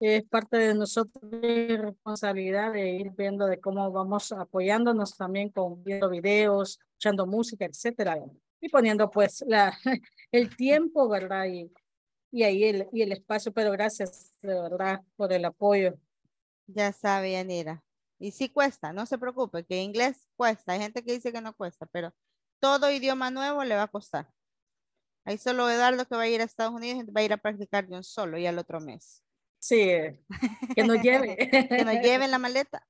Es parte de nosotros responsabilidad de ir viendo de cómo vamos apoyándonos también con viendo videos, escuchando música, etcétera. Y poniendo pues la, <laughs> el tiempo, ¿verdad? Y, y ahí el, y el espacio, pero gracias de verdad por el apoyo. Ya sabe, Yanira. Y sí cuesta, no se preocupe, que inglés cuesta. Hay gente que dice que no cuesta, pero todo idioma nuevo le va a costar. Ahí solo Eduardo que va a ir a Estados Unidos va a ir a practicar de un solo y al otro mes. Sí, que nos lleve. <laughs> que nos lleve en la maleta.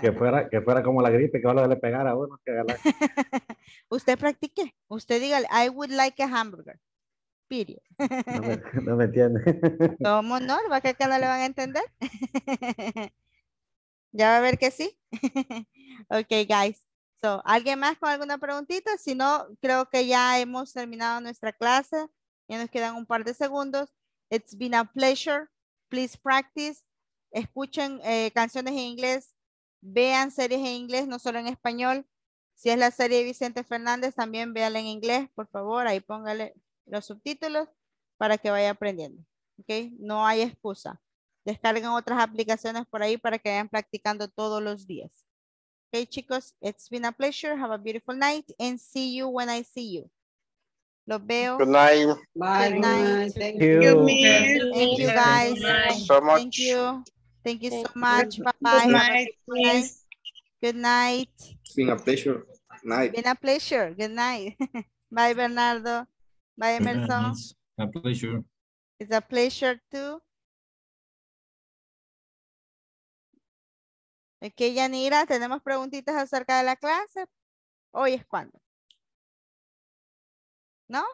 que, fuera, que fuera como la gripe, que ahora le pegara a uno. Que <laughs> Usted practique. Usted diga, I would like a hamburger. Period. no, me, <laughs> no me entiende. ¿Cómo no? ¿Va que acá no le van a entender? ya va a ver que sí. ok, guys. So, ¿Alguien más con alguna preguntita? Si no, creo que ya hemos terminado nuestra clase. Ya nos quedan un par de segundos. It's been a pleasure. Please practice. Escuchen eh, canciones en inglés. Vean series en inglés, no solo en español. Si es la serie de Vicente Fernández, también véanla en inglés, por favor. Ahí póngale los subtítulos para que vaya aprendiendo. ¿Ok? No hay excusa. Descarguen otras aplicaciones por ahí para que vayan practicando todos los días. Ok, chicos, it's been a pleasure. Have a beautiful night and see you when I see you. Los veo. Good night. Bye. Good night. Thank you. Thank you, guys. So much. Thank you. Thank you so Thank much. you. Bye-bye. Good night, please. Good night. It's been a pleasure. Night. Been a pleasure. Good night. <laughs> Bye, Bernardo. Bye, Emerson. It's a pleasure. It's a pleasure too. Ok, Yanira, tenemos preguntitas acerca de la clase. Hoy es cuando. ¿No?